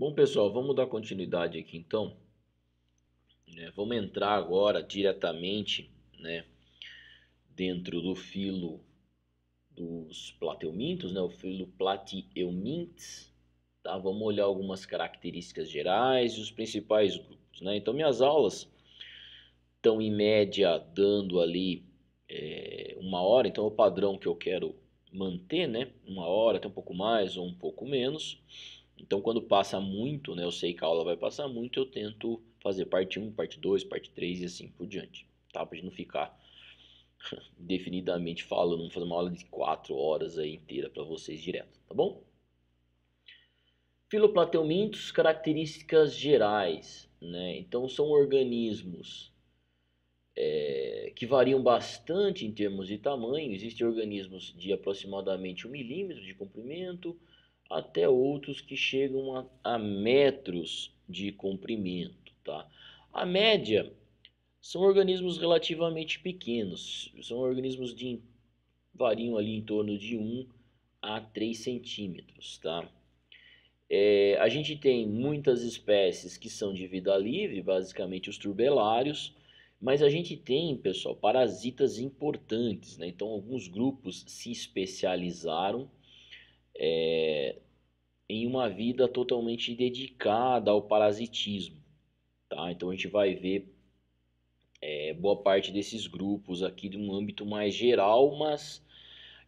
Bom, pessoal, vamos dar continuidade aqui então. É, vamos entrar agora diretamente né, dentro do filo dos plateumintos, né, o filo plateumintes. Tá? Vamos olhar algumas características gerais e os principais grupos. Né? Então, minhas aulas estão em média dando ali é, uma hora, então é o padrão que eu quero manter, né? Uma hora, até um pouco mais ou um pouco menos. Então, quando passa muito, né? Eu sei que a aula vai passar muito, eu tento fazer parte 1, parte 2, parte 3 e assim por diante, tá? Pra gente não ficar definidamente falando, vamos fazer uma aula de 4 horas aí inteira para vocês direto, tá bom? Filoplateumintos, características gerais, né? Então, são organismos é, que variam bastante em termos de tamanho. Existem organismos de aproximadamente um milímetro de comprimento, até outros que chegam a, a metros de comprimento. Tá? A média são organismos relativamente pequenos, são organismos de variam ali em torno de 1 a 3 centímetros. Tá? É, a gente tem muitas espécies que são de vida livre, basicamente os turbelários, mas a gente tem, pessoal, parasitas importantes, né? Então, alguns grupos se especializaram é, em uma vida totalmente dedicada ao parasitismo, tá? Então, a gente vai ver é, boa parte desses grupos aqui de um âmbito mais geral, mas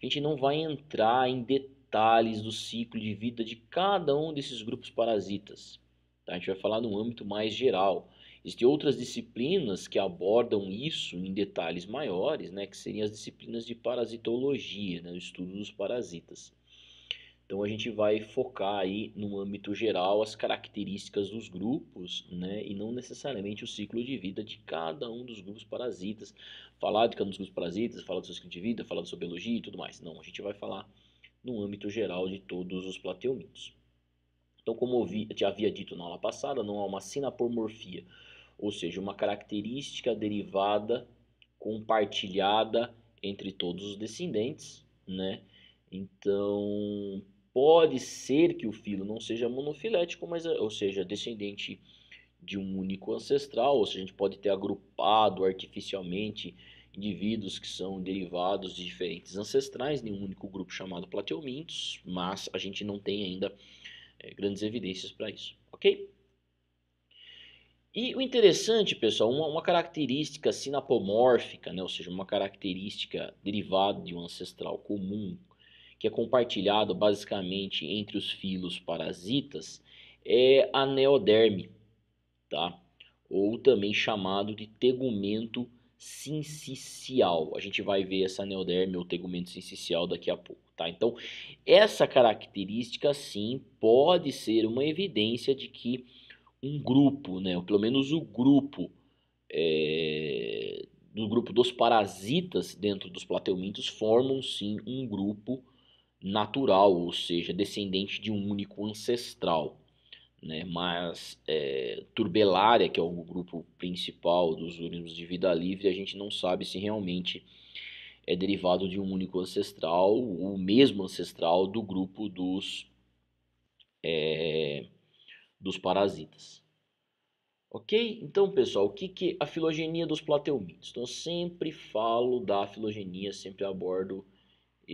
a gente não vai entrar em detalhes do ciclo de vida de cada um desses grupos parasitas. Tá? A gente vai falar no âmbito mais geral. Existem outras disciplinas que abordam isso em detalhes maiores, né, que seriam as disciplinas de parasitologia, né, o estudo dos parasitas. Então a gente vai focar aí no âmbito geral as características dos grupos, né, e não necessariamente o ciclo de vida de cada um dos grupos parasitas. Falar de cada um dos grupos parasitas, falar do seu ciclo de vida, falar da sua biologia e tudo mais. Não, a gente vai falar no âmbito geral de todos os plateumintos. Então, como eu já havia dito na aula passada, não há uma sinapomorfia ou seja, uma característica derivada compartilhada entre todos os descendentes, né? Então, pode ser que o filo não seja monofilético, mas ou seja, descendente de um único ancestral, ou seja, a gente pode ter agrupado artificialmente indivíduos que são derivados de diferentes ancestrais em um único grupo chamado plateumintos, mas a gente não tem ainda é, grandes evidências para isso, ok? E o interessante, pessoal, uma, uma característica sinapomórfica, né, ou seja, uma característica derivada de um ancestral comum, que é compartilhado basicamente entre os filos parasitas, é a neoderme, tá? ou também chamado de tegumento sincicial. A gente vai ver essa neoderme ou tegumento sincicial daqui a pouco. Tá? Então, essa característica sim pode ser uma evidência de que um grupo, né, ou pelo menos o grupo é, do grupo dos parasitas dentro dos plateumintos formam sim um grupo natural, ou seja, descendente de um único ancestral. Né? Mas é, turbelária, que é o grupo principal dos organismos de vida livre, a gente não sabe se realmente é derivado de um único ancestral, o mesmo ancestral do grupo dos é, dos parasitas. Ok? Então, pessoal, o que, que a filogenia dos plateumintos? Então, eu sempre falo da filogenia, sempre abordo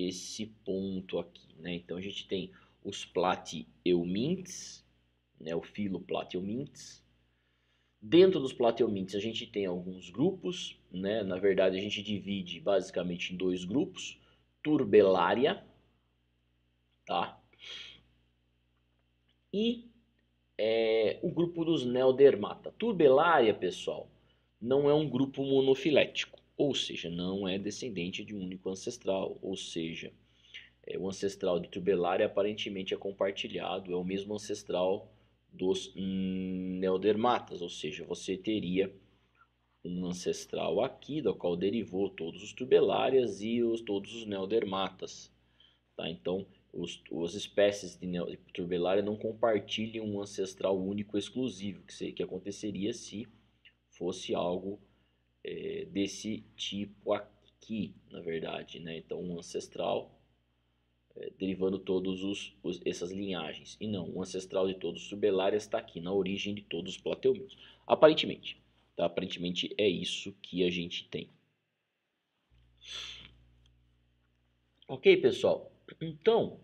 esse ponto aqui, né? Então, a gente tem os plateumintes, né? O filo plateumintes. Dentro dos plateumintes, a gente tem alguns grupos, né? Na verdade, a gente divide basicamente em dois grupos. Turbelária, tá? E é o grupo dos Neodermata. Turbelária, pessoal, não é um grupo monofilético, ou seja, não é descendente de um único ancestral, ou seja, é, o ancestral de Turbelária aparentemente é compartilhado, é o mesmo ancestral dos Neodermatas, ou seja, você teria um ancestral aqui, do qual derivou todos os Turbelárias e os, todos os Neodermatas. Tá? Então, os, as espécies de, de turbelária não compartilham um ancestral único exclusivo, que, se, que aconteceria se fosse algo é, desse tipo aqui, na verdade. Né? Então, um ancestral é, derivando todos os, os, essas linhagens. E não, o ancestral de todos os tubelários está aqui na origem de todos os plateuminos. Aparentemente, tá? aparentemente é isso que a gente tem. Ok, pessoal? Então,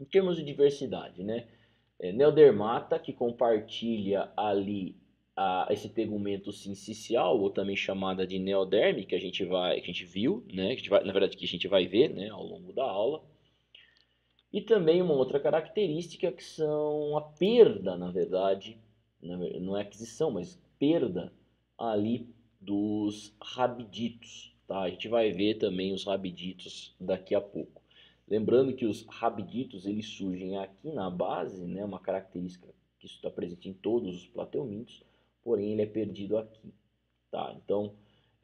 em termos de diversidade, né? É, Neodermata, que compartilha ali a, esse tegumento sincicial, ou também chamada de neoderme, que a gente vai, que a gente viu, né? Gente vai, na verdade, que a gente vai ver, né? Ao longo da aula. E também uma outra característica que são a perda, na verdade, não é aquisição, mas perda ali dos rabiditos. Tá? A gente vai ver também os rabiditos daqui a pouco. Lembrando que os rabiditos eles surgem aqui na base, né, uma característica que está presente em todos os plateumintos, porém ele é perdido aqui. Tá? Então,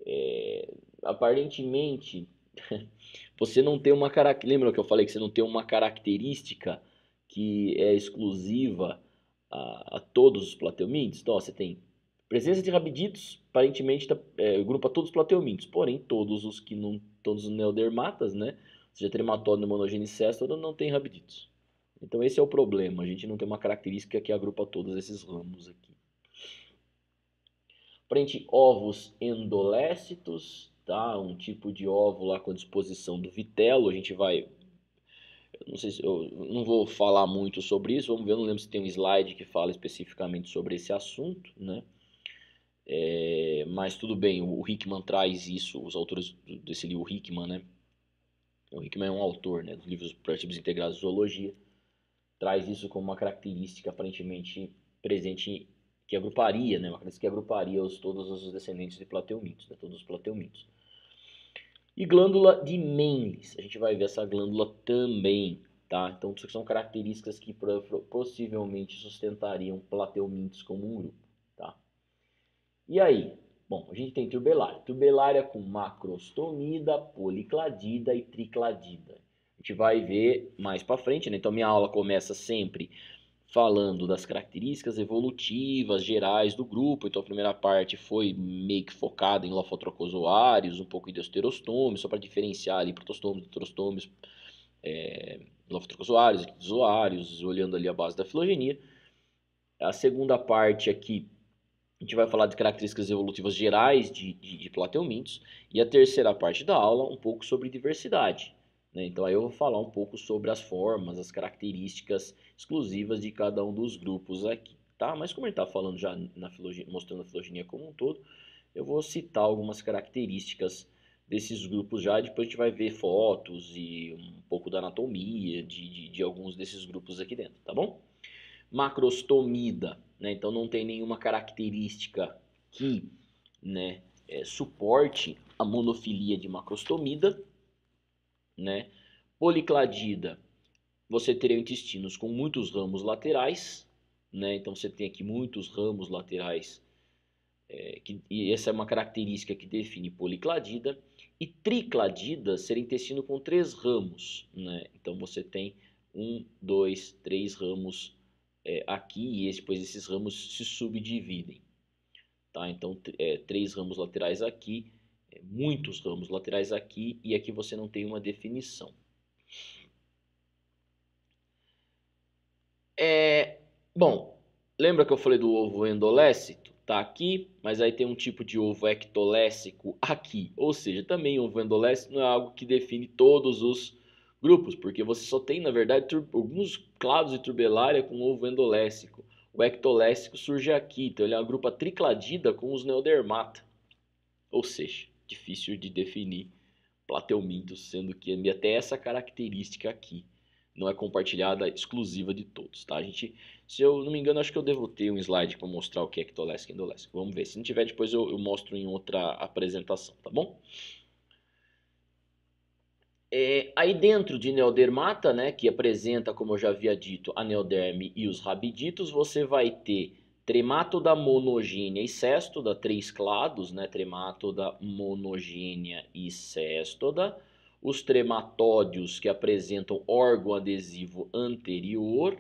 é, aparentemente, você não tem uma característica. Lembra que eu falei que você não tem uma característica que é exclusiva a, a todos os plateumintos? Então, ó, você tem presença de rabiditos, aparentemente tá, é, grupa todos os plateumintos, porém todos os que não, todos os neodermatas, né? seja, trematóide, monogênese não tem rabiditos. Então esse é o problema, a gente não tem uma característica que agrupa todos esses ramos aqui. Frente ovos endolécitos, tá? Um tipo de ovo lá com a disposição do vitelo, a gente vai não sei se eu não vou falar muito sobre isso, vamos ver, eu não lembro se tem um slide que fala especificamente sobre esse assunto, né? É, mas tudo bem, o Hickman traz isso, os autores desse livro, o Hickman, né? O Hickman é um autor né, dos livros Projetivos Integrados de Zoologia. Traz isso como uma característica aparentemente presente que agruparia, né, uma característica que agruparia os, todos os descendentes de plateumitos, né, todos os plateumitos. E glândula de Mendes, a gente vai ver essa glândula também, tá? Então, são características que possivelmente sustentariam plateumintos como um grupo, tá? E aí, Bom, a gente tem tubelária. Tubelária com macrostomida, policladida e tricladida. A gente vai ver mais para frente, né? Então minha aula começa sempre falando das características evolutivas gerais do grupo. Então a primeira parte foi meio que focada em lofotrocozoários, um pouco em deuterostômios, só para diferenciar ali protostômios, deuterostômios, é, lofotrocozoários, zoários, olhando ali a base da filogenia. A segunda parte aqui a gente vai falar de características evolutivas gerais de, de, de plateumintos. E a terceira parte da aula, um pouco sobre diversidade. Né? Então, aí eu vou falar um pouco sobre as formas, as características exclusivas de cada um dos grupos aqui. Tá? Mas como ele está falando já na filogenia, mostrando a filogenia como um todo, eu vou citar algumas características desses grupos já. Depois a gente vai ver fotos e um pouco da anatomia de, de, de alguns desses grupos aqui dentro, tá bom? Macrostomida né? Então não tem nenhuma característica que né, é, suporte a monofilia de macrostomida. Né? Policladida, você teria intestinos com muitos ramos laterais, né? então você tem aqui muitos ramos laterais, é, que, e essa é uma característica que define policladida. E tricladida seria intestino com três ramos, né? então você tem um, dois, três ramos é, aqui e depois esses ramos se subdividem. Tá? Então, é, três ramos laterais aqui, muitos ramos laterais aqui e aqui você não tem uma definição. É, bom, lembra que eu falei do ovo endolécito? Tá aqui, mas aí tem um tipo de ovo ectolécico aqui. Ou seja, também ovo endolécico não é algo que define todos os grupos, porque você só tem, na verdade, alguns clados de turbelária com ovo endolécico. O ectolécico surge aqui, então ele é uma grupa tricladida com os neodermata. Ou seja, difícil de definir plateumintos, sendo que até essa característica aqui não é compartilhada exclusiva de todos, tá? A gente, se eu não me engano, acho que eu devo ter um slide para mostrar o que é ectolécico e endolécico. Vamos ver. Se não tiver, depois eu, eu mostro em outra apresentação, tá bom? É, aí dentro de neodermata, né, que apresenta, como eu já havia dito, a neoderme e os rabiditos, você vai ter trematoda monogênea e céstoda, três clados, né, trematoda monogênea e céstoda, os trematódios que apresentam órgão adesivo anterior,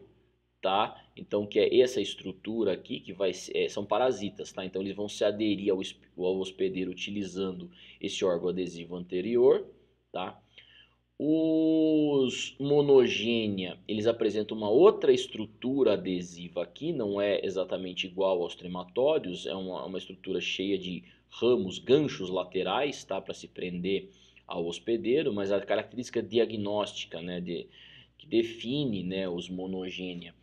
tá? Então, que é essa estrutura aqui, que vai é, são parasitas, tá? Então, eles vão se aderir ao, ao hospedeiro utilizando esse órgão adesivo anterior, tá? Os monogênia, eles apresentam uma outra estrutura adesiva aqui, não é exatamente igual aos trematórios, é uma, uma estrutura cheia de ramos, ganchos laterais, tá, para se prender ao hospedeiro, mas a característica diagnóstica, né, de, que define, né, os monogênia,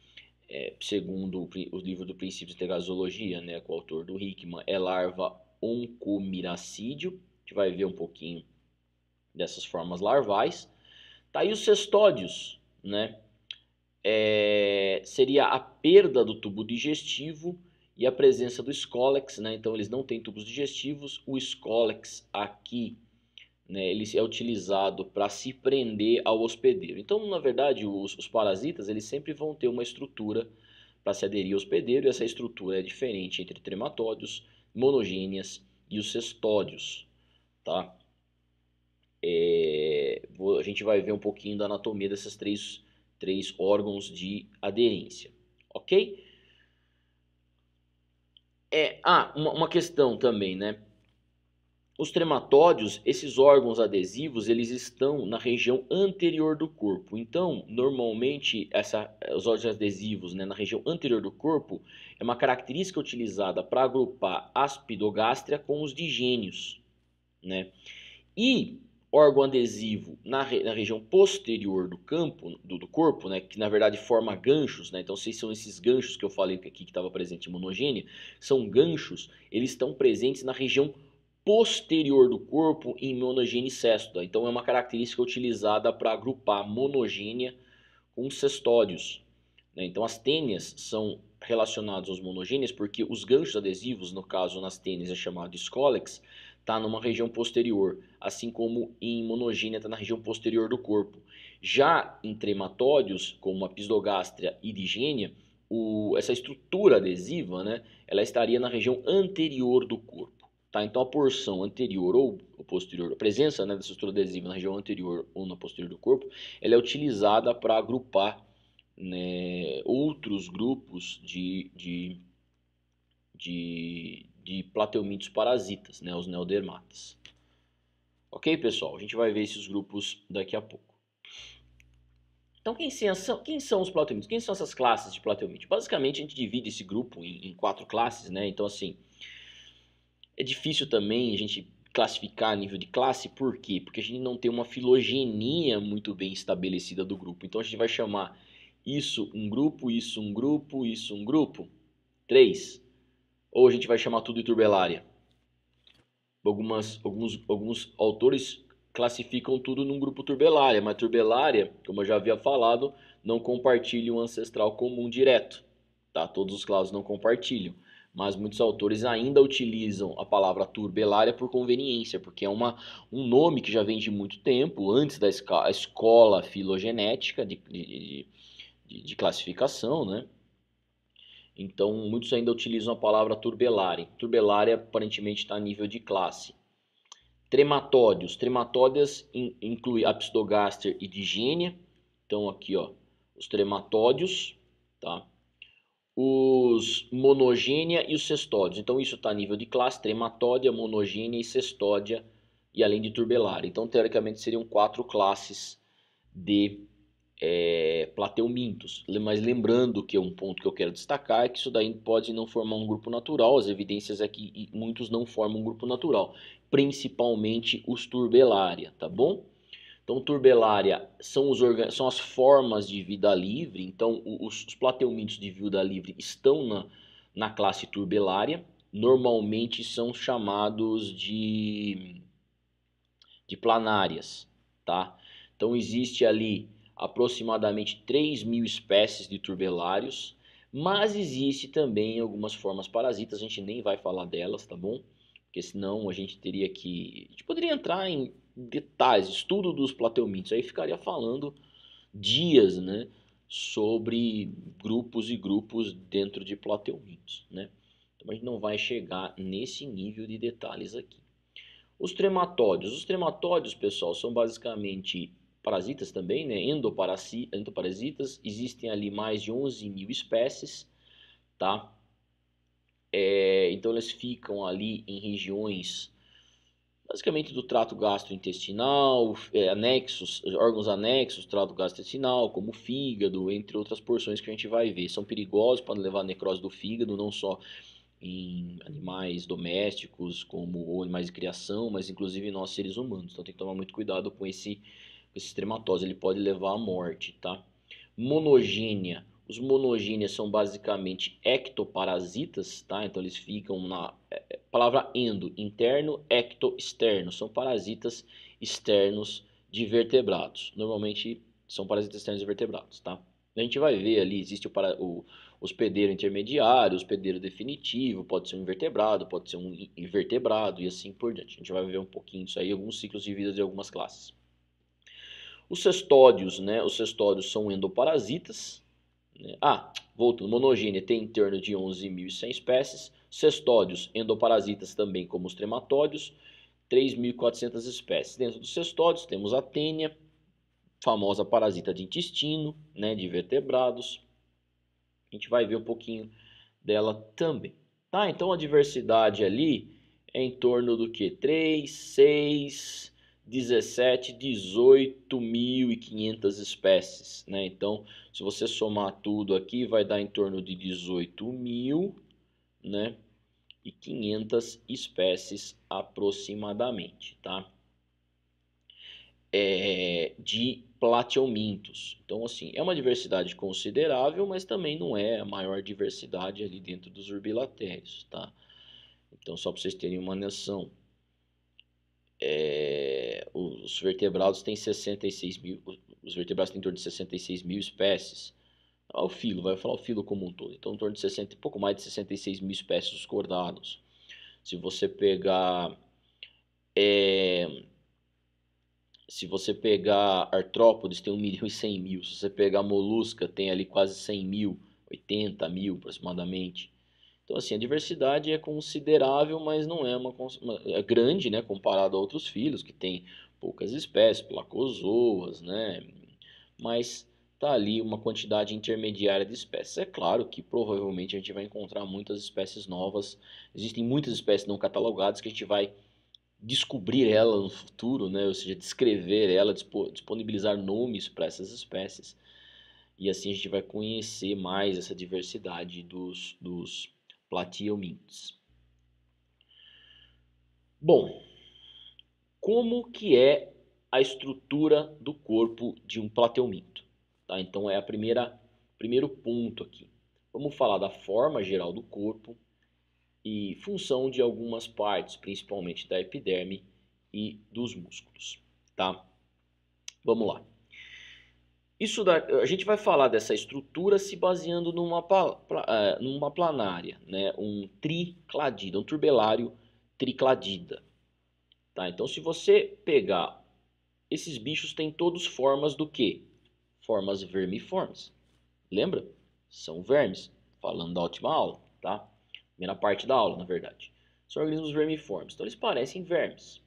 é, segundo o, o, livro do Princípios da Gasologia, né, com o autor do Hickman, é larva oncomiracídio, a gente vai ver um pouquinho dessas formas larvais. Tá aí os cestódios, né? É, seria a perda do tubo digestivo e a presença do escólex, né? Então eles não têm tubos digestivos. O escólex aqui, né, ele é utilizado para se prender ao hospedeiro. Então, na verdade, os, os parasitas eles sempre vão ter uma estrutura para se aderir ao hospedeiro. E essa estrutura é diferente entre trematódios, monogênias e os cestódios, tá? É, a gente vai ver um pouquinho da anatomia desses três, três órgãos de aderência, ok? É, ah, uma, uma questão também, né? Os trematódios, esses órgãos adesivos, eles estão na região anterior do corpo. Então, normalmente, essa, os órgãos adesivos né, na região anterior do corpo é uma característica utilizada para agrupar aspidogástria com os digênios. Né? E órgão adesivo na, re, na região posterior do campo, do, do, corpo, né, que na verdade forma ganchos, né, então se são esses ganchos que eu falei aqui que estava presente em monogênia, são ganchos, eles estão presentes na região posterior do corpo em monogênia e céstoda, então é uma característica utilizada para agrupar monogênia com cestódios. Né, então as tênias são relacionadas aos monogênios porque os ganchos adesivos, no caso nas tênias é chamado de scolex, está numa região posterior, assim como em monogênia está na região posterior do corpo. Já em trematódios, como a pisdogástria e digênia, o, essa estrutura adesiva, né, ela estaria na região anterior do corpo. Tá? Então a porção anterior ou posterior, a presença né, dessa estrutura adesiva na região anterior ou na posterior do corpo, ela é utilizada para agrupar né, outros grupos de, de, de, de plateumintos parasitas, né, os neodermatas. Ok, pessoal? A gente vai ver esses grupos daqui a pouco. Então, quem são, quem são os plateumintos? Quem são essas classes de plateumintos? Basicamente, a gente divide esse grupo em, em quatro classes, né? Então, assim, é difícil também a gente classificar a nível de classe, por quê? Porque a gente não tem uma filogenia muito bem estabelecida do grupo. Então, a gente vai chamar isso um grupo, isso um grupo, isso um grupo. Três. Ou a gente vai chamar tudo de turbelária? Algumas, alguns, alguns autores classificam tudo num grupo turbelária, mas turbelária, como eu já havia falado, não compartilha um ancestral comum direto. Tá? Todos os clados não compartilham. Mas muitos autores ainda utilizam a palavra turbelária por conveniência, porque é uma, um nome que já vem de muito tempo, antes da escola filogenética de, de, de, de classificação, né? Então, muitos ainda utilizam a palavra turbelare. Turbelare aparentemente está a nível de classe. Trematódios. Trematódias in, inclui Apsidogaster e Digênia. Então, aqui, ó, os trematódios, tá? Os monogênia e os cestódios. Então, isso está a nível de classe. Trematódia, monogênia e cestódia. E além de turbelare. Então, teoricamente, seriam quatro classes de é, plateumintos. Mas lembrando que um ponto que eu quero destacar é que isso daí pode não formar um grupo natural, as evidências é que muitos não formam um grupo natural, principalmente os turbelária, tá bom? Então, turbelária são, os são as formas de vida livre, então os, os plateumintos de vida livre estão na, na classe turbelária, normalmente são chamados de, de planárias, tá? Então, existe ali aproximadamente 3 mil espécies de turbelários, mas existe também algumas formas parasitas, a gente nem vai falar delas, tá bom? Porque senão a gente teria que... A gente poderia entrar em detalhes, estudo dos plateumintos, aí ficaria falando dias, né? Sobre grupos e grupos dentro de plateumintos, né? Então a gente não vai chegar nesse nível de detalhes aqui. Os trematódios. Os trematódios, pessoal, são basicamente parasitas também, né? endoparasitas, existem ali mais de 11 mil espécies, tá? É, então eles ficam ali em regiões basicamente do trato gastrointestinal, é, anexos, órgãos anexos, trato gastrointestinal, como fígado, entre outras porções que a gente vai ver. São perigosos, podem levar a necrose do fígado, não só em animais domésticos, como ou animais de criação, mas inclusive em nós seres humanos. Então tem que tomar muito cuidado com esse, esse trematose, ele pode levar à morte, tá? Monogênia. Os monogênias são basicamente ectoparasitas, tá? Então eles ficam na é, é, palavra endo, interno, ecto, externo. São parasitas externos de vertebrados. Normalmente são parasitas externos de vertebrados, tá? A gente vai ver ali, existe o, para, o hospedeiro intermediário, hospedeiro definitivo, pode ser um invertebrado, pode ser um invertebrado e assim por diante. A gente vai ver um pouquinho disso aí, alguns ciclos de vida de algumas classes. Os cestódios, né? Os cestódios são endoparasitas. Né? Ah, voltando, monogênia tem em torno de 11.100 espécies. Cestódios, endoparasitas também como os trematódios, 3.400 espécies. Dentro dos cestódios temos a tênia, famosa parasita de intestino, né, de vertebrados. A gente vai ver um pouquinho dela também. Tá? Então a diversidade ali é em torno do que? 3, 6, 17, 18.500 espécies. Né? Então, se você somar tudo aqui, vai dar em torno de 18 mil né? e 500 espécies aproximadamente. Tá? É, de plateumintos. Então, assim, é uma diversidade considerável, mas também não é a maior diversidade ali dentro dos urbilatérios, tá? Então, só para vocês terem uma noção, é, os vertebrados têm 66 mil, os vertebrados têm em torno de 66 mil espécies. Ah, o filo, vai falar o filo como um todo. Então, em torno de 60, pouco mais de 66 mil espécies os cordados. Se você pegar é, se você pegar artrópodes, tem 1 milhão e 100 mil. Se você pegar molusca, tem ali quase 100 mil, 80 mil aproximadamente. Então, assim, a diversidade é considerável, mas não é uma, é grande, né, comparado a outros filhos, que tem poucas espécies, placozoas, né, mas tá ali uma quantidade intermediária de espécies. É claro que provavelmente a gente vai encontrar muitas espécies novas, existem muitas espécies não catalogadas que a gente vai descobrir ela no futuro, né? ou seja, descrever ela, disponibilizar nomes para essas espécies. E assim a gente vai conhecer mais essa diversidade dos, dos platiomintes. Bom, como que é a estrutura do corpo de um plateuminto? Tá? Então é a primeira primeiro ponto aqui. Vamos falar da forma geral do corpo, e função de algumas partes, principalmente da epiderme e dos músculos, tá? Vamos lá. Isso da, a gente vai falar dessa estrutura se baseando numa, é, numa planária, né? um tricladida, um turbelário tricladida. Tá? Então, se você pegar, esses bichos têm todos formas do que? Formas vermiformes. Lembra? São vermes, falando da última aula. Tá? primeira parte da aula, na verdade. São organismos vermiformes. Então eles parecem vermes.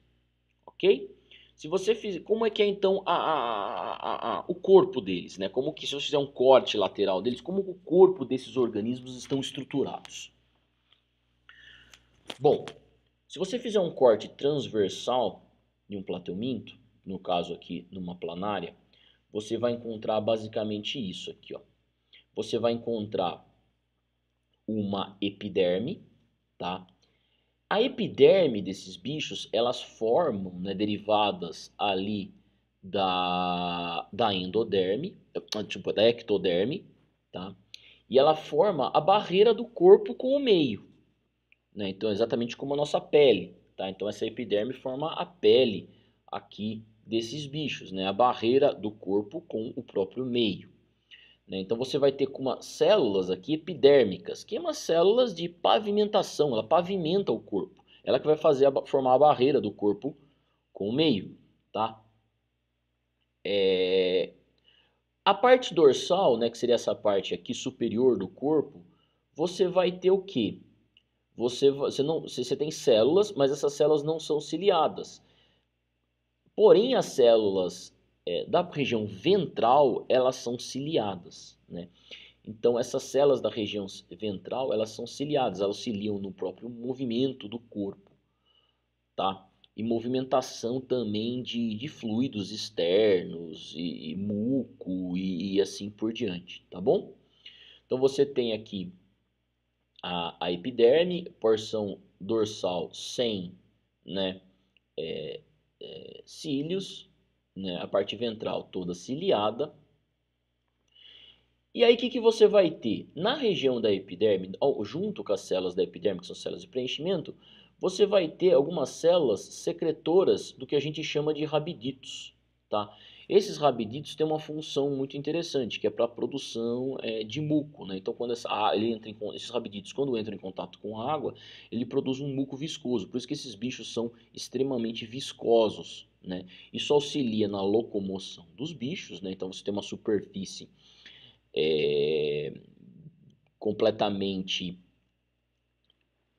Ok? Se você fizer, como é que é então a, a, a, o corpo deles, né? Como que se você fizer um corte lateral deles, como o corpo desses organismos estão estruturados? Bom, se você fizer um corte transversal de um plateuminto, no caso aqui numa planária, você vai encontrar basicamente isso aqui, ó. Você vai encontrar uma epiderme, tá? A epiderme desses bichos, elas formam, né, derivadas ali da, da endoderme, tipo, da ectoderme, tá? E ela forma a barreira do corpo com o meio, né? Então, exatamente como a nossa pele, tá? Então, essa epiderme forma a pele aqui desses bichos, né? A barreira do corpo com o próprio meio. Né? Então você vai ter uma células aqui epidérmicas, que é uma células de pavimentação, ela pavimenta o corpo. Ela que vai fazer a, formar a barreira do corpo com o meio, tá? É... A parte dorsal, né, que seria essa parte aqui superior do corpo, você vai ter o que? Você, você, não, você tem células, mas essas células não são ciliadas. Porém, as células é, da região ventral, elas são ciliadas, né? Então, essas células da região ventral, elas são ciliadas, elas auxiliam no próprio movimento do corpo, tá? e movimentação também de, de fluidos externos e, e muco e, e, assim por diante, tá bom? Então você tem aqui a, a epiderme, porção dorsal sem né, é, é, cílios, né, a parte ventral toda ciliada. E aí o que, que você vai ter? Na região da epiderme, junto com as células da epiderme, que são células de preenchimento, você vai ter algumas células secretoras do que a gente chama de rabiditos. Tá? Esses rabiditos têm uma função muito interessante, que é para a produção é, de muco. Né? Então, quando essa, ah, ele entra em, esses rabiditos, quando entram em contato com a água, ele produz um muco viscoso. Por isso que esses bichos são extremamente viscosos. Né? Isso auxilia na locomoção dos bichos. Né? Então, você tem uma superfície é, completamente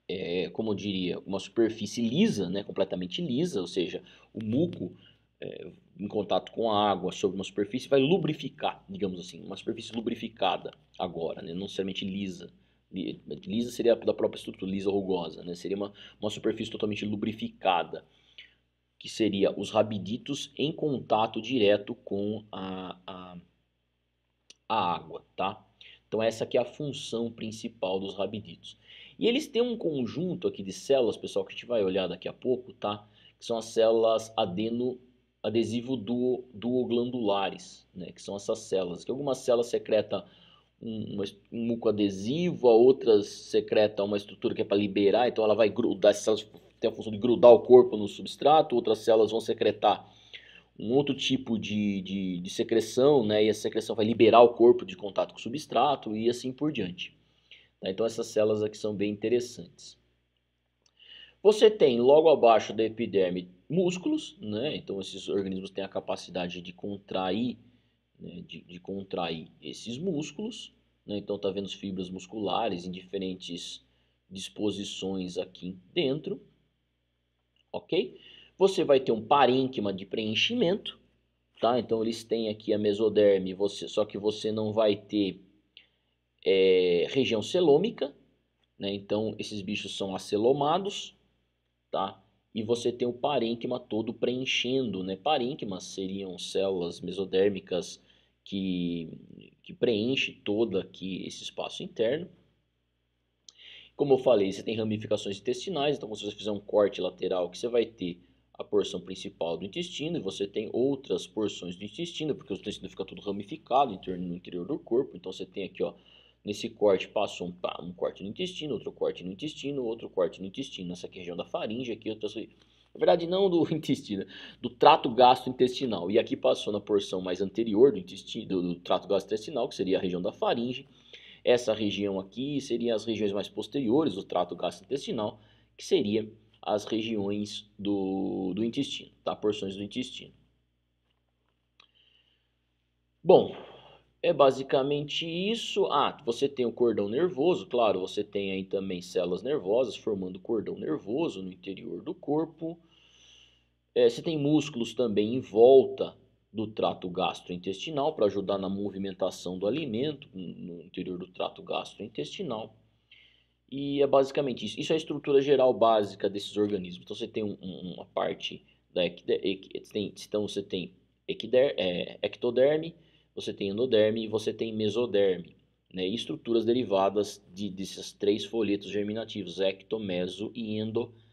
é, como eu diria, uma superfície lisa, né, completamente lisa, ou seja, o muco é, em contato com a água sobre uma superfície vai lubrificar, digamos assim, uma superfície lubrificada agora, né, não necessariamente lisa. Lisa seria da própria estrutura, lisa rugosa, né, seria uma, uma superfície totalmente lubrificada, que seria os rabiditos em contato direto com a, a, a água, tá? Então essa aqui é a função principal dos rabiditos. E eles têm um conjunto aqui de células, pessoal, que a gente vai olhar daqui a pouco, tá? Que são as células adeno adesivo duo, duoglandulares, né? Que são essas células. Que algumas células secretam um, um muco adesivo, a outras secretam uma estrutura que é para liberar, então ela vai grudar, essas células têm a função de grudar o corpo no substrato, outras células vão secretar um outro tipo de, de, de secreção, né? E essa secreção vai liberar o corpo de contato com o substrato e assim por diante. Tá? Então essas células aqui são bem interessantes. Você tem logo abaixo da epiderme músculos, né? então esses organismos têm a capacidade de contrair, né? de, de, contrair esses músculos. Né? Então está vendo as fibras musculares em diferentes disposições aqui dentro. Ok? Você vai ter um parênquima de preenchimento, tá? Então eles têm aqui a mesoderme, você, só que você não vai ter é, região celômica, né? então esses bichos são acelomados, tá? E você tem o parênquima todo preenchendo, né? Parênquimas seriam células mesodérmicas que, que preenche todo aqui esse espaço interno. Como eu falei, você tem ramificações intestinais, então se você fizer um corte lateral, que você vai ter a porção principal do intestino e você tem outras porções do intestino, porque o intestino fica todo ramificado no interior do corpo. Então você tem aqui ó, Nesse corte passou um, um corte no intestino, outro corte no intestino, outro corte no intestino. Nessa aqui, região da faringe, aqui outra... Na verdade, não do intestino, do trato gastrointestinal. E aqui passou na porção mais anterior do, intestino, do, do trato gastrointestinal, que seria a região da faringe. Essa região aqui seria as regiões mais posteriores do trato gastrointestinal, que seria as regiões do, do intestino, tá? Porções do intestino. Bom, é basicamente isso. Ah, você tem o cordão nervoso, claro, você tem aí também células nervosas formando cordão nervoso no interior do corpo. É, você tem músculos também em volta do trato gastrointestinal para ajudar na movimentação do alimento no interior do trato gastrointestinal. E é basicamente isso. Isso é a estrutura geral básica desses organismos. Então você tem um, uma parte da então você tem é, ectoderme, você tem endoderme e você tem mesoderme. Né, estruturas derivadas de, desses três folhetos germinativos, ecto, meso e endoderme.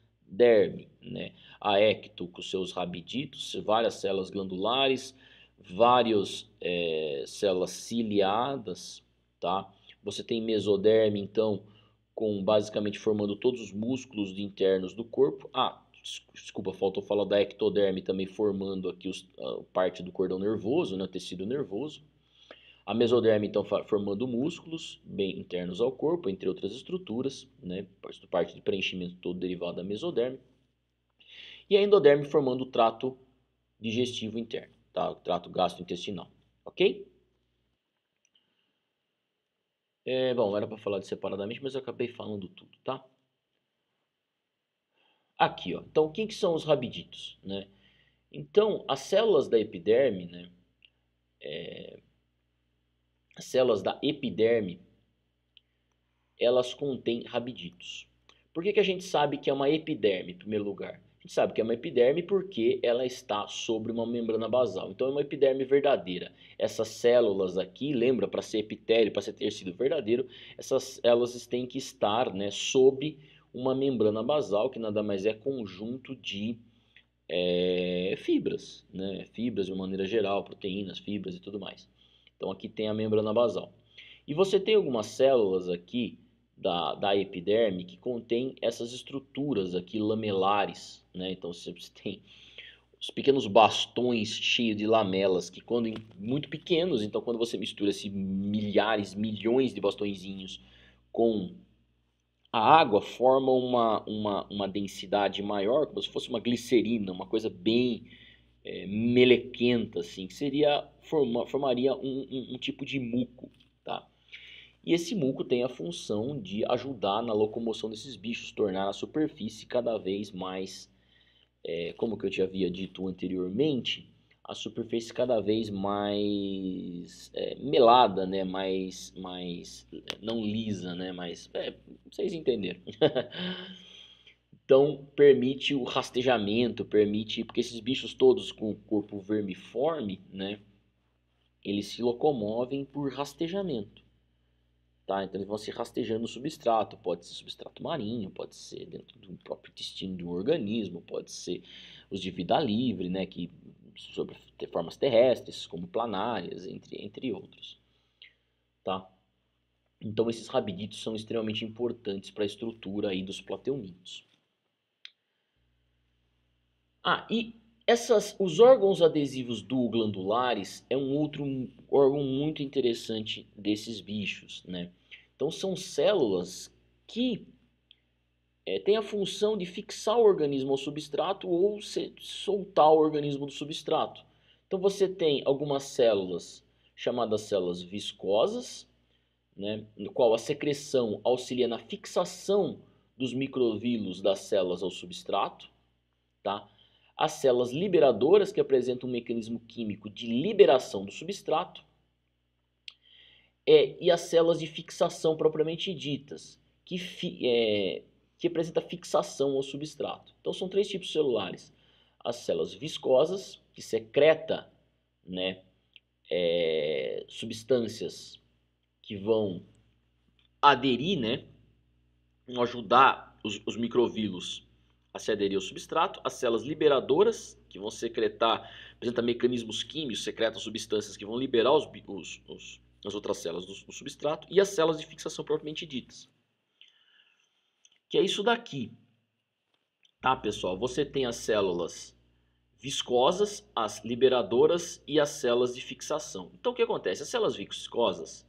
Né? A ecto com seus rabiditos, várias células glandulares, várias é, células ciliadas, tá? Você tem mesoderme, então, com basicamente formando todos os músculos internos do corpo. Ah, desculpa, faltou falar da ectoderme também formando aqui os, a parte do cordão nervoso, né, tecido nervoso. A mesoderme, então, formando músculos bem internos ao corpo, entre outras estruturas, né, parte de preenchimento todo derivado da mesoderme. E a endoderme formando o trato digestivo interno, tá, o trato gastrointestinal, ok? É, bom, era para falar de separadamente, mas eu acabei falando tudo, tá? Aqui, ó. Então, o que, que são os rabiditos? Né? Então, as células da epiderme, né? É, as células da epiderme, elas contêm rabiditos. Por que, que a gente sabe que é uma epiderme, em primeiro lugar? A gente sabe que é uma epiderme porque ela está sobre uma membrana basal. Então é uma epiderme verdadeira. Essas células aqui, lembra, para ser epitélio, para ser tecido verdadeiro, essas elas têm que estar né, sob uma membrana basal, que nada mais é conjunto de é, fibras, né? fibras de uma maneira geral, proteínas, fibras e tudo mais. Então aqui tem a membrana basal. E você tem algumas células aqui da, da epiderme que contém essas estruturas aqui lamelares, né? Então você tem os pequenos bastões cheios de lamelas que quando muito pequenos, então quando você mistura esses milhares, milhões de bastõezinhos com a água forma uma, uma, uma densidade maior, como se fosse uma glicerina, uma coisa bem é, melequenta, assim, que seria, forma, formaria um, um, um tipo de muco, tá? E esse muco tem a função de ajudar na locomoção desses bichos, tornar a superfície cada vez mais, é, como que eu te havia dito anteriormente, a superfície cada vez mais é, melada, né? mais, mais não lisa, né? mais, é, vocês entenderam. então permite o rastejamento, permite, porque esses bichos todos com o corpo vermiforme, né? eles se locomovem por rastejamento. Tá? Então eles vão se rastejando no substrato, pode ser substrato marinho, pode ser dentro do próprio intestino de um organismo, pode ser os de vida livre, né, que sobre formas terrestres, como planárias, entre, entre outros. Tá? Então esses rabiditos são extremamente importantes para a estrutura aí dos plateumintos. Ah, e essas, os órgãos adesivos do glandulares é um outro órgão muito interessante desses bichos, né? Então são células que é, têm a função de fixar o organismo ao substrato ou se, soltar o organismo do substrato. Então você tem algumas células chamadas células viscosas, né, no qual a secreção auxilia na fixação dos microvílulos das células ao substrato, tá? As células liberadoras, que apresentam um mecanismo químico de liberação do substrato, é, e as células de fixação propriamente ditas, que, fi, é, que apresenta fixação ao substrato. Então são três tipos celulares. As células viscosas, que secreta né, é, substâncias que vão aderir, né, ajudar os, os a se aderir ao substrato, as células liberadoras, que vão secretar, apresenta mecanismos químicos, secretam substâncias que vão liberar os, os, os, as outras células do, do substrato, e as células de fixação propriamente ditas. Que é isso daqui. Tá, pessoal? Você tem as células viscosas, as liberadoras e as células de fixação. Então, o que acontece? As células viscosas,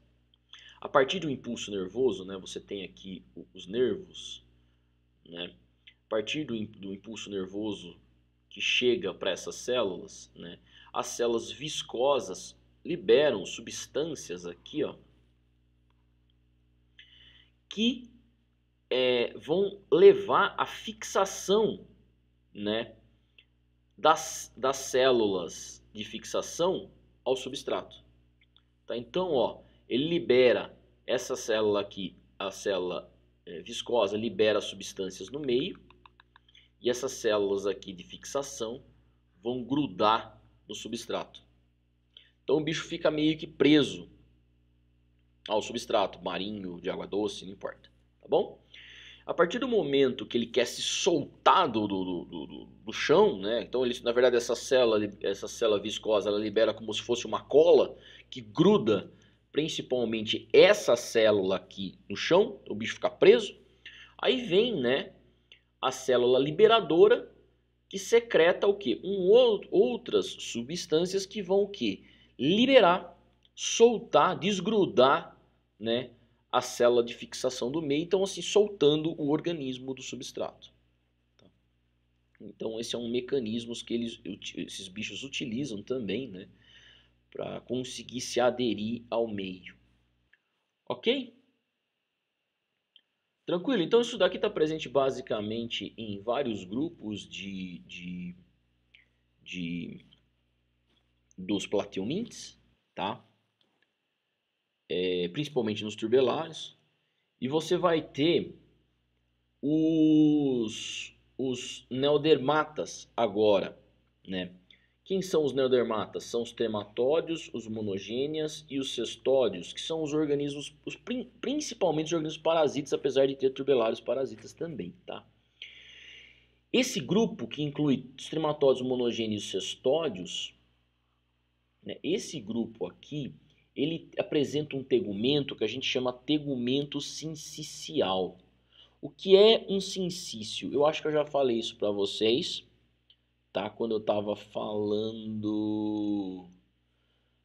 a partir do impulso nervoso, né, você tem aqui os nervos, né, partir do, do impulso nervoso que chega para essas células, né, as células viscosas liberam substâncias aqui, ó, que é, vão levar à fixação, né, das, das células de fixação ao substrato. Tá? Então, ó, ele libera essa célula aqui, a célula é, viscosa libera substâncias no meio, e essas células aqui de fixação vão grudar no substrato. Então o bicho fica meio que preso ao substrato, marinho, de água doce, não importa, tá bom? A partir do momento que ele quer se soltar do, do, do, do chão, né? Então ele, na verdade essa célula, essa célula viscosa, ela libera como se fosse uma cola que gruda principalmente essa célula aqui no chão, o bicho fica preso. Aí vem, né, a célula liberadora que secreta o que? Um, outras substâncias que vão o que? Liberar, soltar, desgrudar, né? A célula de fixação do meio, então assim soltando o organismo do substrato. Tá? Então esse é um mecanismo que eles, esses bichos utilizam também, né? Para conseguir se aderir ao meio. Ok? Tranquilo? Então isso daqui está presente basicamente em vários grupos de, de, de dos plateumintes, tá? É, principalmente nos turbelários. E você vai ter os, os neodermatas agora, né? Quem são os neodermatas? São os trematódios, os monogênias e os cestódios, que são os organismos, os, principalmente os organismos parasitas, apesar de ter turbelários parasitas também, tá? Esse grupo, que inclui os trematódios, monogênios e os cestódios, né, esse grupo aqui, ele apresenta um tegumento que a gente chama tegumento sincicial. O que é um sincício? Eu acho que eu já falei isso para vocês, tá? Quando eu estava falando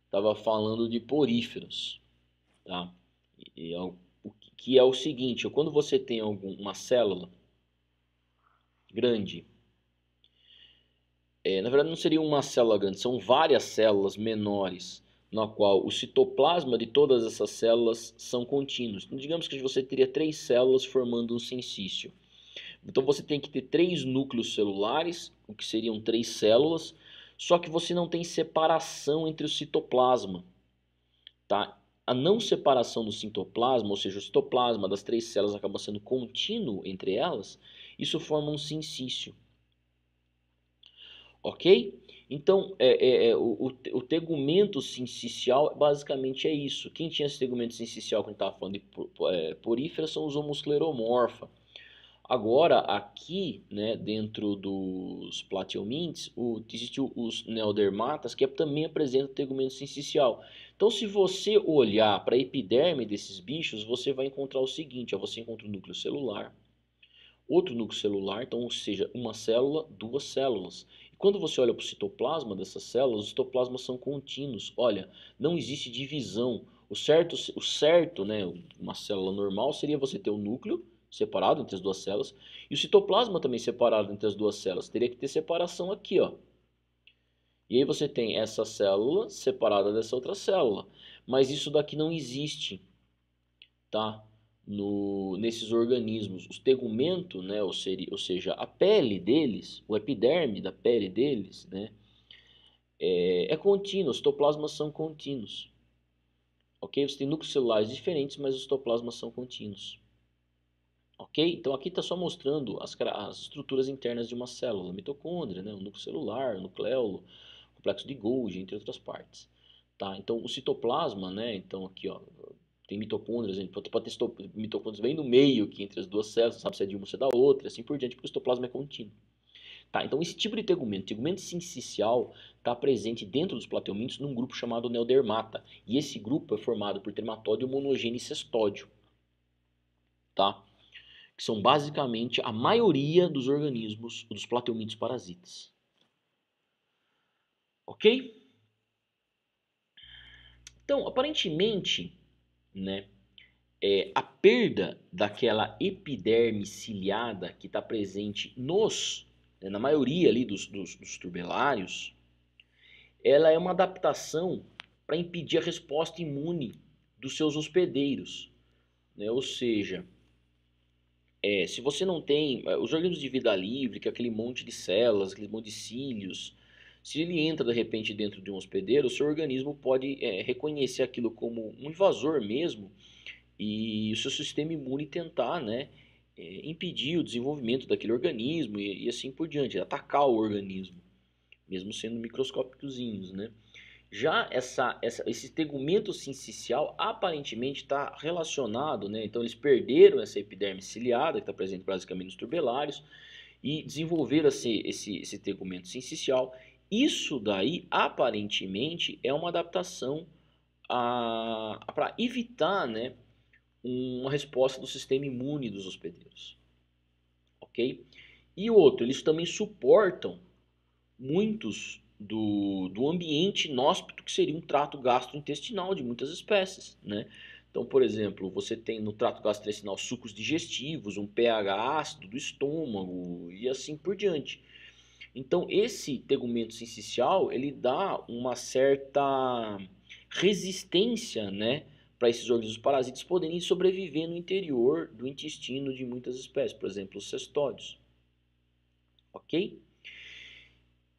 estava falando de poríferos, tá? E, é o que é o seguinte, quando você tem algum, uma célula grande, é, na verdade não seria uma célula grande, são várias células menores, na qual o citoplasma de todas essas células são contínuos. Então, digamos que você teria três células formando um sincício. Então você tem que ter três núcleos celulares, o que seriam três células, só que você não tem separação entre o citoplasma. Tá? A não separação do citoplasma, ou seja, o citoplasma das três células acaba sendo contínuo entre elas, isso forma um sincício. Ok? Então, é, é, é o, o, tegumento sincicial basicamente é isso. Quem tinha esse tegumento sincicial quando estava falando de é, porífera são os homuscleromorfa. Agora, aqui, né, dentro dos plateumintes, o, os neodermatas, que também apresentam tegumento sincicial. Então, se você olhar para a epiderme desses bichos, você vai encontrar o seguinte, ó, você encontra o núcleo celular, outro núcleo celular, então, ou seja, uma célula, duas células. E quando você olha para o citoplasma dessas células, os citoplasmas são contínuos. Olha, não existe divisão. O certo, o certo, né, uma célula normal seria você ter o núcleo separado entre as duas células, e o citoplasma também separado entre as duas células. Teria que ter separação aqui, ó. E aí você tem essa célula separada dessa outra célula. Mas isso daqui não existe, tá? No, nesses organismos. Os tegumentos, né, ou, seria, ou seja, a pele deles, o epiderme da pele deles, né, é, é contínuo, os citoplasmas são contínuos. Ok? Você tem núcleos celulares diferentes, mas os citoplasmas são contínuos. Ok? Então aqui está só mostrando as, as, estruturas internas de uma célula, mitocôndria, né? o núcleo celular, o nucleolo, o complexo de Golgi, entre outras partes. Tá? Então o citoplasma, né? então aqui ó, tem mitocôndrias, gente pode ter mitocôndrias bem no meio aqui entre as duas células, sabe se é de uma ou se é da outra, assim por diante, porque o citoplasma é contínuo. Tá, então esse tipo de tegumento, tegumento sincicial, está presente dentro dos plateumintos num grupo chamado neodermata. E esse grupo é formado por trematódio, monogênio e cestódio. Tá? Que são basicamente a maioria dos organismos, dos plateumintos parasitas. Ok? Então, aparentemente, né, é, a perda daquela epiderme ciliada que está presente nos, né, na maioria ali dos, dos, dos turbelários, ela é uma adaptação para impedir a resposta imune dos seus hospedeiros. Né? Ou seja, é, se você não tem é, os organismos de vida livre, que é aquele monte de células, aquele monte de cílios, se ele entra de repente dentro de um hospedeiro, o seu organismo pode é, reconhecer aquilo como um invasor mesmo e o seu sistema imune tentar né, é, impedir o desenvolvimento daquele organismo e, e, assim por diante, atacar o organismo, mesmo sendo microscópicozinhos, né? Já essa, essa, esse tegumento sincicial aparentemente está relacionado, né? então eles perderam essa epiderme ciliada, que está presente basicamente nos turbelários, e desenvolveram esse, esse, esse tegumento sincicial. Isso daí, aparentemente, é uma adaptação para evitar né, uma resposta do sistema imune dos hospedeiros. Ok? E outro, eles também suportam muitos do, do ambiente inóspito que seria um trato gastrointestinal de muitas espécies, né? Então, por exemplo, você tem no trato gastrointestinal sucos digestivos, um pH ácido do estômago e assim por diante. Então, esse tegumento sincicial, ele dá uma certa resistência, né, para esses organismos parasitas poderem sobreviver no interior do intestino de muitas espécies, por exemplo, os cestódios. Ok?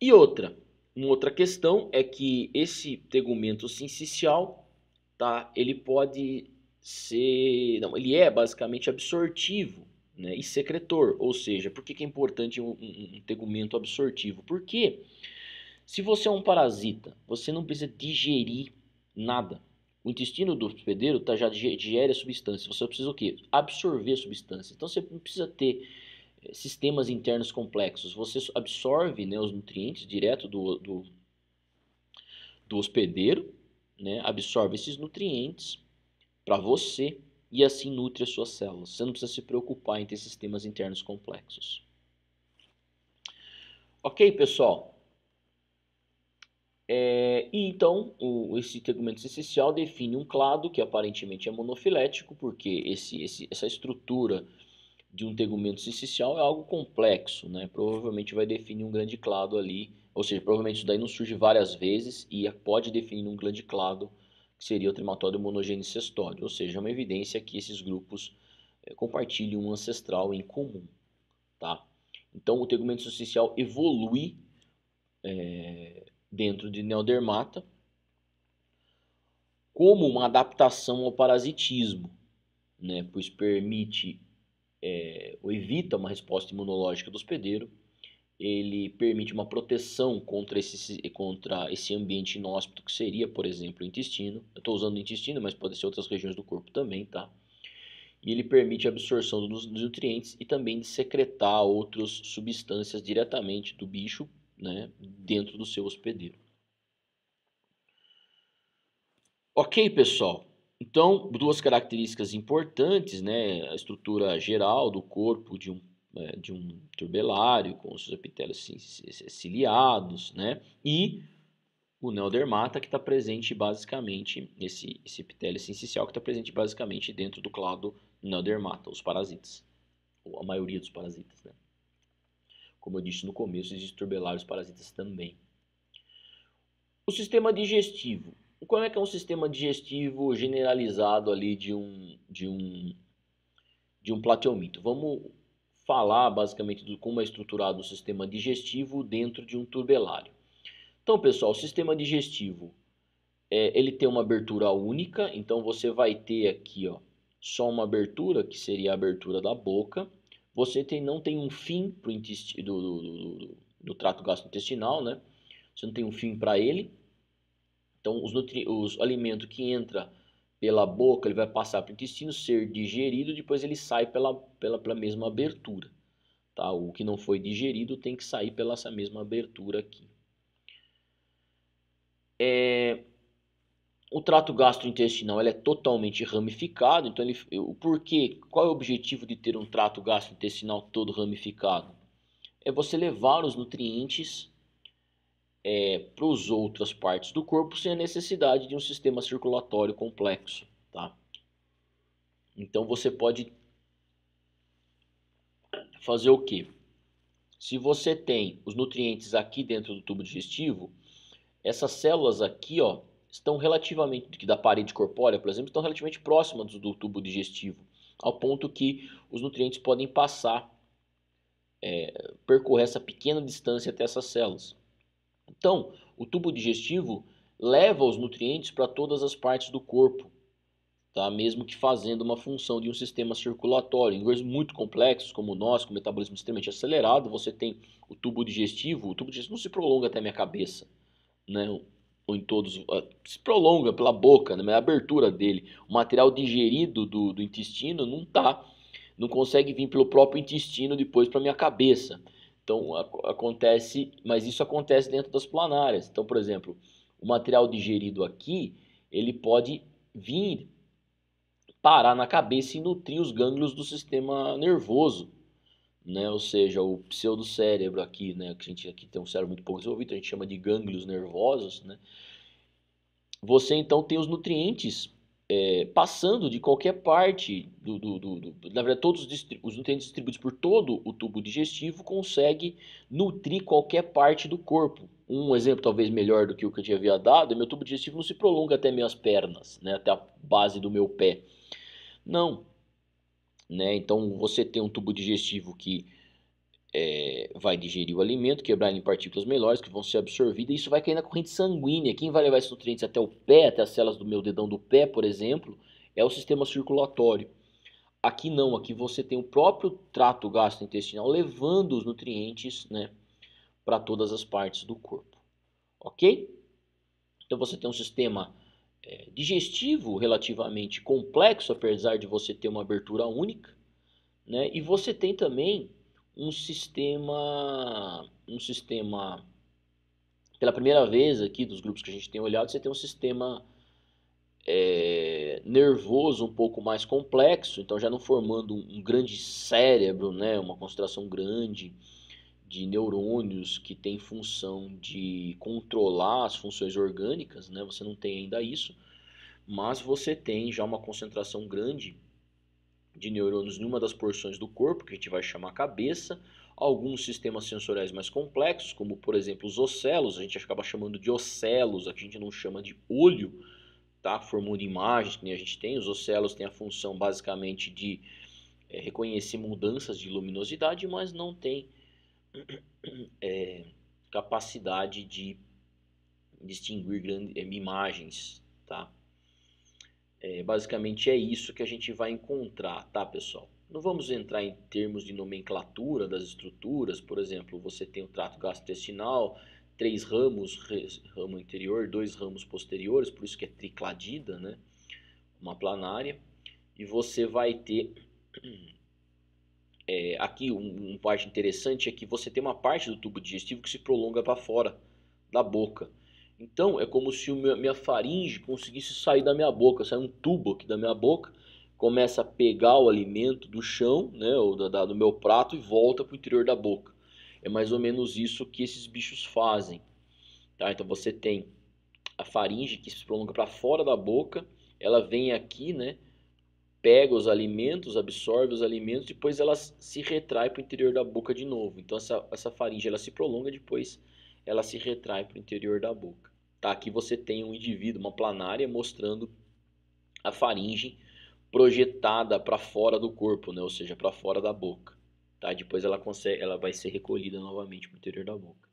E outra, uma outra questão é que esse tegumento sincicial, tá, ele pode ser, não, ele é basicamente absortivo, né, e secretor, ou seja, por que, que é importante um, um, um tegumento absortivo? Porque se você é um parasita, você não precisa digerir nada. O intestino do hospedeiro tá, já digere a substância. Você precisa o quê? Absorver a substância. Então você não precisa ter sistemas internos complexos. Você absorve né, os nutrientes direto do, do, do hospedeiro, né, absorve esses nutrientes para você e assim nutre as suas células. Você não precisa se preocupar em ter sistemas internos complexos. Ok, pessoal? É, e então, o, esse tegumento essencial define um clado que aparentemente é monofilético, porque esse, esse, essa estrutura de um tegumento essencial é algo complexo, né? Provavelmente vai definir um grande clado ali, ou seja, provavelmente isso daí não surge várias vezes e pode definir um grande clado que seria o trematóide monogênese cestóide, ou seja, é uma evidência que esses grupos é, compartilham um ancestral em comum, tá? Então, o tegumento social evolui é, dentro de neodermata como uma adaptação ao parasitismo, né? pois permite é, ou evita uma resposta imunológica do hospedeiro ele permite uma proteção contra esse, contra esse ambiente inóspito que seria, por exemplo, o intestino. Eu estou usando o intestino, mas pode ser outras regiões do corpo também, tá? E ele permite a absorção dos nutrientes e também de secretar outras substâncias diretamente do bicho, né, dentro do seu hospedeiro. Ok, pessoal. Então, duas características importantes, né? A estrutura geral do corpo de um né, de um turbelário com os epitélios ciliados, né? E o neodermata que está presente basicamente, esse, esse epitélio sensicial que está presente basicamente dentro do clado neodermata, os parasitas, ou a maioria dos parasitas, né? Como eu disse no começo, existem turbelários parasitas também. O sistema digestivo. Como é que é um sistema digestivo generalizado ali de um de um de um plateomito? Vamos falar basicamente de como é estruturado o sistema digestivo dentro de um turbelário. Então, pessoal, o sistema digestivo é, ele tem uma abertura única, então você vai ter aqui ó, só uma abertura, que seria a abertura da boca. Você tem, não tem um fim pro do, do, do, do trato gastrointestinal, né? Você não tem um fim para ele. Então, os, os alimentos que entram pela boca, ele vai passar para o intestino, ser digerido, depois ele sai pela, pela, pela mesma abertura. Tá? O que não foi digerido tem que sair pela essa mesma abertura aqui. É, o trato gastrointestinal ele é totalmente ramificado, então ele, o porquê, qual é o objetivo de ter um trato gastrointestinal todo ramificado? É você levar os nutrientes é, para as outras partes do corpo sem a necessidade de um sistema circulatório complexo, tá? Então você pode fazer o que? Se você tem os nutrientes aqui dentro do tubo digestivo, essas células aqui, ó, estão relativamente da parede corpórea, por exemplo, estão relativamente próximas do, do tubo digestivo, ao ponto que os nutrientes podem passar, é, percorrer essa pequena distância até essas células. Então, o tubo digestivo leva os nutrientes para todas as partes do corpo, tá? mesmo que fazendo uma função de um sistema circulatório. Em lugares muito complexos, como nosso, com metabolismo extremamente acelerado, você tem o tubo digestivo, o tubo digestivo não se prolonga até a minha cabeça, né? ou em todos, ah, se prolonga pela boca, né? abertura dele. O material digerido do, do intestino não tá, não consegue vir pelo próprio intestino depois para minha cabeça. Então acontece, mas isso acontece dentro das planárias. Então, por exemplo, o material digerido aqui, ele pode vir parar na cabeça e nutrir os gânglios do sistema nervoso, né? Ou seja, o pseudocérebro aqui, né? Que a gente aqui tem um cérebro muito pouco desenvolvido, a gente chama de gânglios nervosos, né? Você então tem os nutrientes é, passando de qualquer parte do, do, do, do na verdade todos os, os, nutrientes distribuídos por todo o tubo digestivo consegue nutrir qualquer parte do corpo. Um exemplo talvez melhor do que o que eu tinha havia dado é meu tubo digestivo não se prolonga até minhas pernas, né, até a base do meu pé. Não. Né? Então você tem um tubo digestivo que é, vai digerir o alimento, quebrar em partículas menores que vão ser absorvidas, e isso vai cair na corrente sanguínea. Quem vai levar esses nutrientes até o pé, até as células do meu dedão do pé, por exemplo, é o sistema circulatório. Aqui não, aqui você tem o próprio trato gastrointestinal levando os nutrientes né, para todas as partes do corpo. Ok? Então você tem um sistema é, digestivo relativamente complexo, apesar de você ter uma abertura única. Né? E você tem também um sistema, um sistema, pela primeira vez aqui dos grupos que a gente tem olhado, você tem um sistema é, nervoso um pouco mais complexo, então já não formando um, grande cérebro, né, uma concentração grande de neurônios que tem função de controlar as funções orgânicas, né, você não tem ainda isso, mas você tem já uma concentração grande de neurônios em uma das porções do corpo, que a gente vai chamar cabeça, alguns sistemas sensoriais mais complexos, como por exemplo os ocelos, a gente acaba chamando de ocelos, a gente não chama de olho, tá? formando imagens que a gente tem. Os ocelos têm a função basicamente de é, reconhecer mudanças de luminosidade, mas não tem é, capacidade de distinguir grandes, é, imagens. Tá? É, basicamente é isso que a gente vai encontrar, tá pessoal? Não vamos entrar em termos de nomenclatura das estruturas, por exemplo, você tem o trato gastrointestinal, três ramos, ramo interior, dois ramos posteriores, por isso que é tricladida, né? Uma planária. E você vai ter é, aqui um, um parte interessante é que você tem uma parte do tubo digestivo que se prolonga para fora da boca. Então é como se a minha faringe conseguisse sair da minha boca, sair um tubo aqui da minha boca, começa a pegar o alimento do chão, né, ou da, da, do meu prato e volta para o interior da boca. É mais ou menos isso que esses bichos fazem. Tá? Então você tem a faringe que se prolonga para fora da boca, ela vem aqui, né? Pega os alimentos, absorve os alimentos, depois ela se retrai para o interior da boca de novo. Então essa, essa faringe ela se prolonga, depois ela se retrai para o interior da boca. Tá? Aqui você tem um indivíduo, uma planária, mostrando a faringe projetada para fora do corpo, né? ou seja, para fora da boca. Tá? Depois ela, consegue, ela vai ser recolhida novamente para o interior da boca.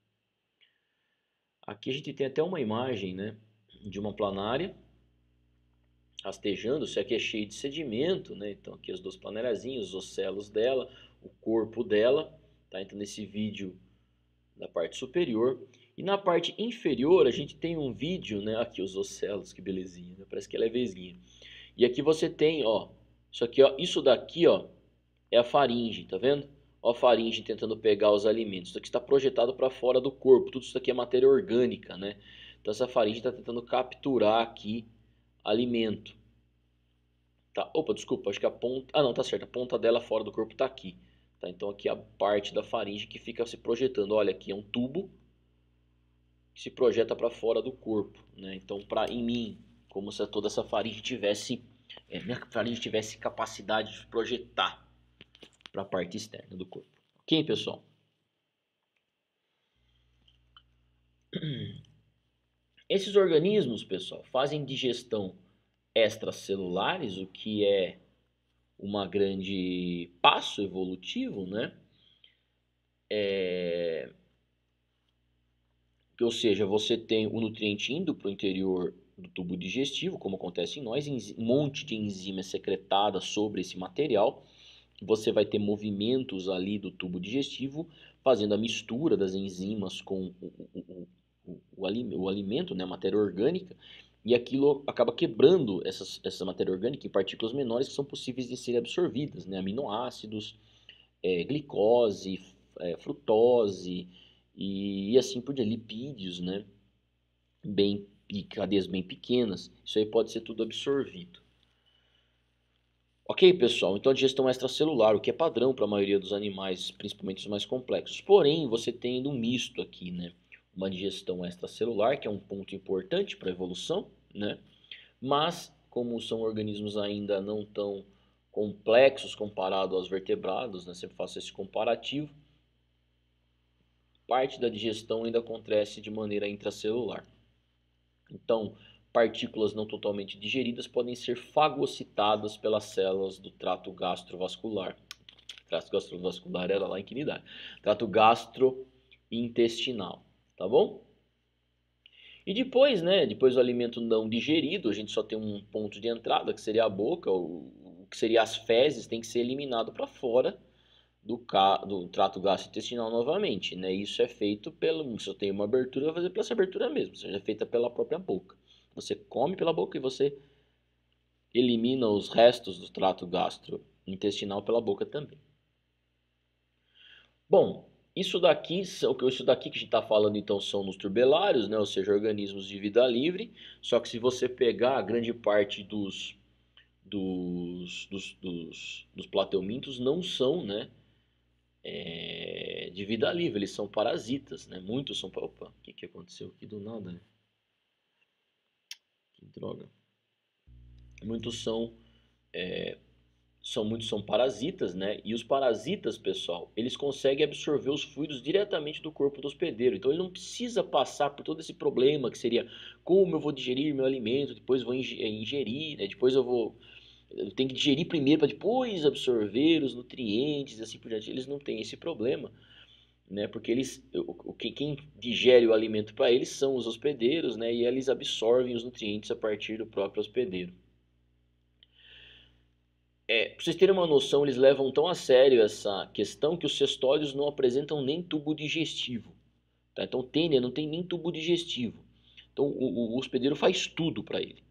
Aqui a gente tem até uma imagem né, de uma planária rastejando, isso aqui é cheio de sedimento, né? Então aqui as duas planelhazinhas, os ocelos dela, o corpo dela, tá? Então nesse vídeo da parte superior. E na parte inferior a gente tem um vídeo, né? Aqui os ocelos, que belezinha, né? parece que ela é vesguinha. E aqui você tem, ó, isso aqui, ó, isso daqui, ó, é a faringe, tá vendo? Ó a faringe tentando pegar os alimentos. Isso aqui está projetado para fora do corpo. Tudo isso aqui é matéria orgânica, né? Então essa faringe está tentando capturar aqui alimento. Tá? Opa, desculpa, acho que a ponta... Ah, não, tá certo. A ponta dela fora do corpo está aqui. Tá? Então aqui é a parte da faringe que fica se projetando. Olha, aqui é um tubo se projeta para fora do corpo. Né? Então, para em mim, como se toda essa faringe tivesse... É, minha faringe tivesse capacidade de projetar para a parte externa do corpo. Ok, pessoal? Esses organismos, pessoal, fazem digestão extracelulares, o que é uma grande passo evolutivo, né? É... Ou seja, você tem o nutriente indo para o interior do tubo digestivo, como acontece em nós, um monte de enzima secretada sobre esse material, você vai ter movimentos ali do tubo digestivo, fazendo a mistura das enzimas com o, o, o, o, o alimento, né, a matéria orgânica, e aquilo acaba quebrando essas, essa matéria orgânica em partículas menores que são possíveis de serem absorvidas, né, aminoácidos, é, glicose, é, frutose e, assim por diante, lipídios, né, bem, e cadeias bem pequenas, isso aí pode ser tudo absorvido. Ok, pessoal? Então a digestão extracelular, o que é padrão para a maioria dos animais, principalmente os mais complexos. Porém, você tem um misto aqui, né? Uma digestão extracelular, que é um ponto importante para a evolução, né? Mas, como são organismos ainda não tão complexos comparado aos vertebrados, né? Sempre faço esse comparativo. Parte da digestão ainda acontece de maneira intracelular. Então, partículas não totalmente digeridas podem ser fagocitadas pelas células do trato gastrovascular. Trato gastrovascular era lá em quinidade. Trato gastrointestinal, tá bom? E depois, né, depois do alimento não digerido, a gente só tem um ponto de entrada, que seria a boca, o, que seria as fezes, tem que ser eliminado para fora do, do trato gastrointestinal novamente, né? Isso é feito pelo, se eu tenho uma abertura, eu vou fazer pela essa abertura mesmo, seja feita pela própria boca. Você come pela boca e você elimina os restos do trato gastrointestinal pela boca também. Bom, isso daqui, isso daqui que a gente está falando então são nos turbelários, né? ou seja, organismos de vida livre. Só que se você pegar a grande parte dos, dos, dos, dos, dos plateumintos não são né? É, de vida livre, eles são parasitas. Né? Muitos são. Opa, o que, que aconteceu aqui do nada? Né? Que droga. Muitos são é, são muitos são parasitas, né? E os parasitas, pessoal, eles conseguem absorver os fluidos diretamente do corpo do hospedeiro. Então ele não precisa passar por todo esse problema que seria como eu vou digerir meu alimento, depois vou eh, ingerir, né? Depois eu vou eu tenho que digerir primeiro para depois absorver os nutrientes, assim por diante. Eles não têm esse problema, né? Porque eles o, quem digere o alimento para eles são os hospedeiros, né? E eles absorvem os nutrientes a partir do próprio hospedeiro. É, para vocês terem uma noção, eles levam tão a sério essa questão que os cestódios não apresentam nem tubo digestivo. Tá? Então, tênia não tem nem tubo digestivo. Então, o, o hospedeiro faz tudo para ele,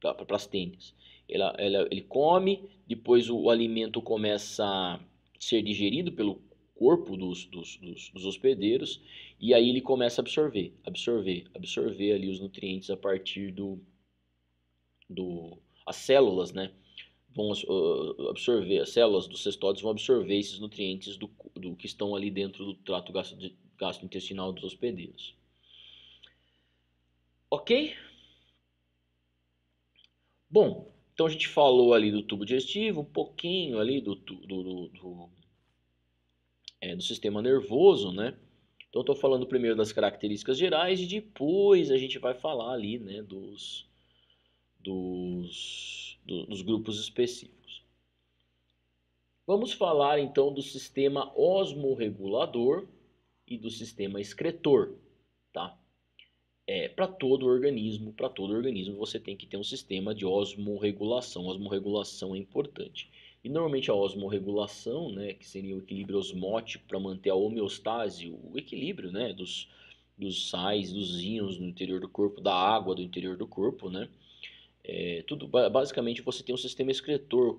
para as tênias. Ela, ela, ele come, depois o, o, alimento começa a ser digerido pelo corpo dos, dos, dos, dos hospedeiros e aí ele começa a absorver, absorver, absorver ali os nutrientes a partir do, do as células, né? vão absorver, as células dos cestódios vão absorver esses nutrientes do, do que estão ali dentro do trato gastrointestinal dos hospedeiros. Ok? Bom, então a gente falou ali do tubo digestivo, um pouquinho ali do, do, do, do, é, do sistema nervoso, né? Então estou falando primeiro das características gerais e depois a gente vai falar ali, né, dos, dos do, dos grupos específicos. Vamos falar então do sistema osmorregulador e do sistema excretor? É, para todo organismo, para todo organismo você tem que ter um sistema de osmorregulação. Osmorregulação é importante. E normalmente a osmorregulação, né, que seria o equilíbrio osmótico para manter a homeostase, o equilíbrio, né, dos, dos sais, dos íons no interior do corpo, da água do interior do corpo, né, é, tudo, basicamente você tem um sistema excretor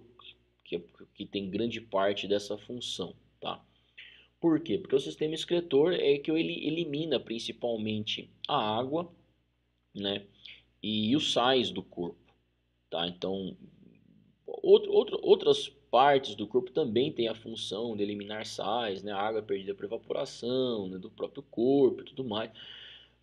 que, que tem grande parte dessa função. Tá? Por quê? Porque o sistema excretor é que ele elimina principalmente a água né, e os sais do corpo. Tá? Então, outro, outro, outras partes do corpo também têm a função de eliminar sais, né, a água perdida por evaporação né, do próprio corpo e tudo mais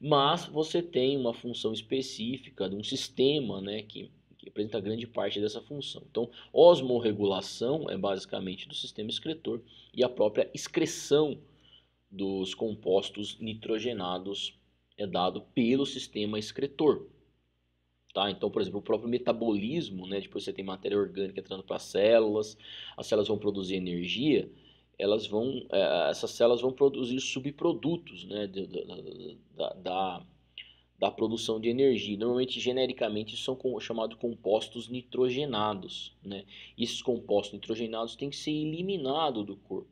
mas você tem uma função específica de um sistema né, que, que apresenta grande parte dessa função. Então, osmorregulação é basicamente do sistema excretor e a própria excreção dos compostos nitrogenados é dado pelo sistema excretor. Tá? Então, por exemplo, o próprio metabolismo, né, depois você tem matéria orgânica entrando para as células, as células vão produzir energia, elas vão, é, essas células vão produzir subprodutos né, da, da, da, produção de energia. Normalmente, genericamente, são chamados compostos nitrogenados. Né? E esses compostos nitrogenados têm que ser eliminados do corpo,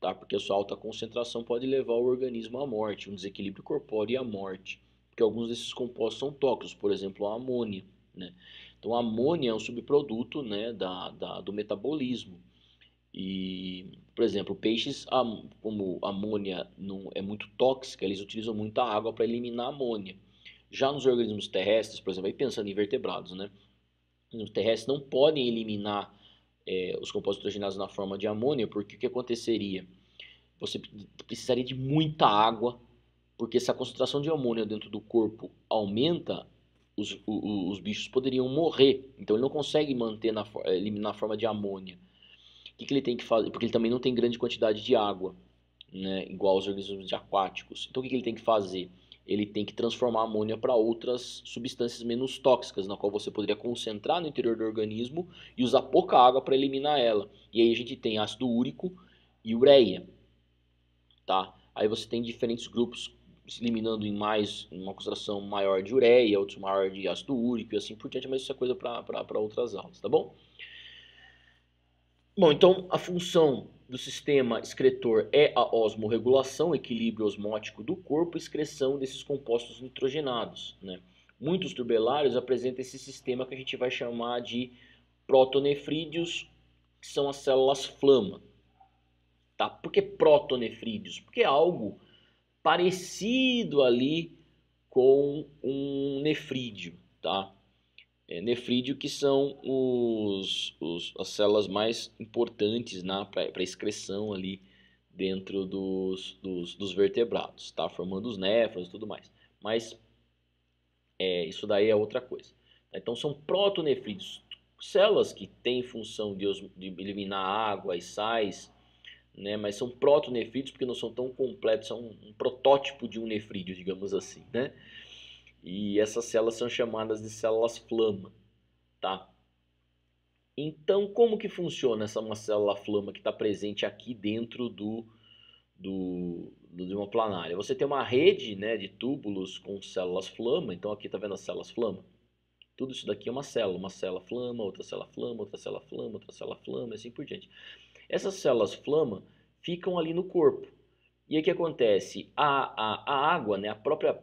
tá? porque a sua alta concentração pode levar o organismo à morte, um desequilíbrio corpóreo e à morte. Porque alguns desses compostos são tóxicos, por exemplo, a amônia. Né? Então, a amônia é um subproduto né, da, da, do metabolismo. E, por exemplo, peixes, como a amônia não é muito tóxica, eles utilizam muita água para eliminar a amônia. Já nos organismos terrestres, por exemplo, aí pensando em vertebrados, né? Os terrestres não podem eliminar é, os compostos nitrogenados na forma de amônia, porque o que aconteceria? Você precisaria de muita água, porque se a concentração de amônia dentro do corpo aumenta, os, os, os bichos poderiam morrer. Então ele não consegue manter na, eliminar na forma de amônia. O que, que ele tem que fazer? Porque ele também não tem grande quantidade de água, né? igual os organismos aquáticos. Então o que, que ele tem que fazer? Ele tem que transformar a amônia para outras substâncias menos tóxicas, na qual você poderia concentrar no interior do organismo e usar pouca água para eliminar ela. E aí a gente tem ácido úrico e ureia. Tá? Aí você tem diferentes grupos eliminando em mais uma concentração maior de ureia, outros maior de ácido úrico e assim por diante, mas isso é coisa para outras aulas, tá bom? Bom, então a função do sistema excretor é a osmorregulação, equilíbrio osmótico do corpo, excreção desses compostos nitrogenados. Né? Muitos tubelários apresentam esse sistema que a gente vai chamar de protonefrídeos, que são as células flama. Tá? Por que protonefrídeos? Porque é algo parecido ali com um nefrídeo, tá? É, nefrídeo que são os, os, as células mais importantes para a excreção ali dentro dos, dos, dos, vertebrados, tá? Formando os néfrons e tudo mais. Mas é, isso daí é outra coisa. Então são protonefrídeos, células que têm função de, de eliminar água e sais, né? Mas são protonefrídeos porque não são tão completos, são um protótipo de um nefrídeo, digamos assim, né? E essas células são chamadas de células flama, tá? Então, como que funciona essa uma célula flama que está presente aqui dentro do, do, do, de uma planária? Você tem uma rede né, de túbulos com células flama, então aqui está vendo as células flama? Tudo isso daqui é uma célula, uma célula flama, outra célula flama, outra célula flama, outra célula flama, e assim por diante. Essas células flama ficam ali no corpo. E aí o que acontece? A, a, a água, né, a própria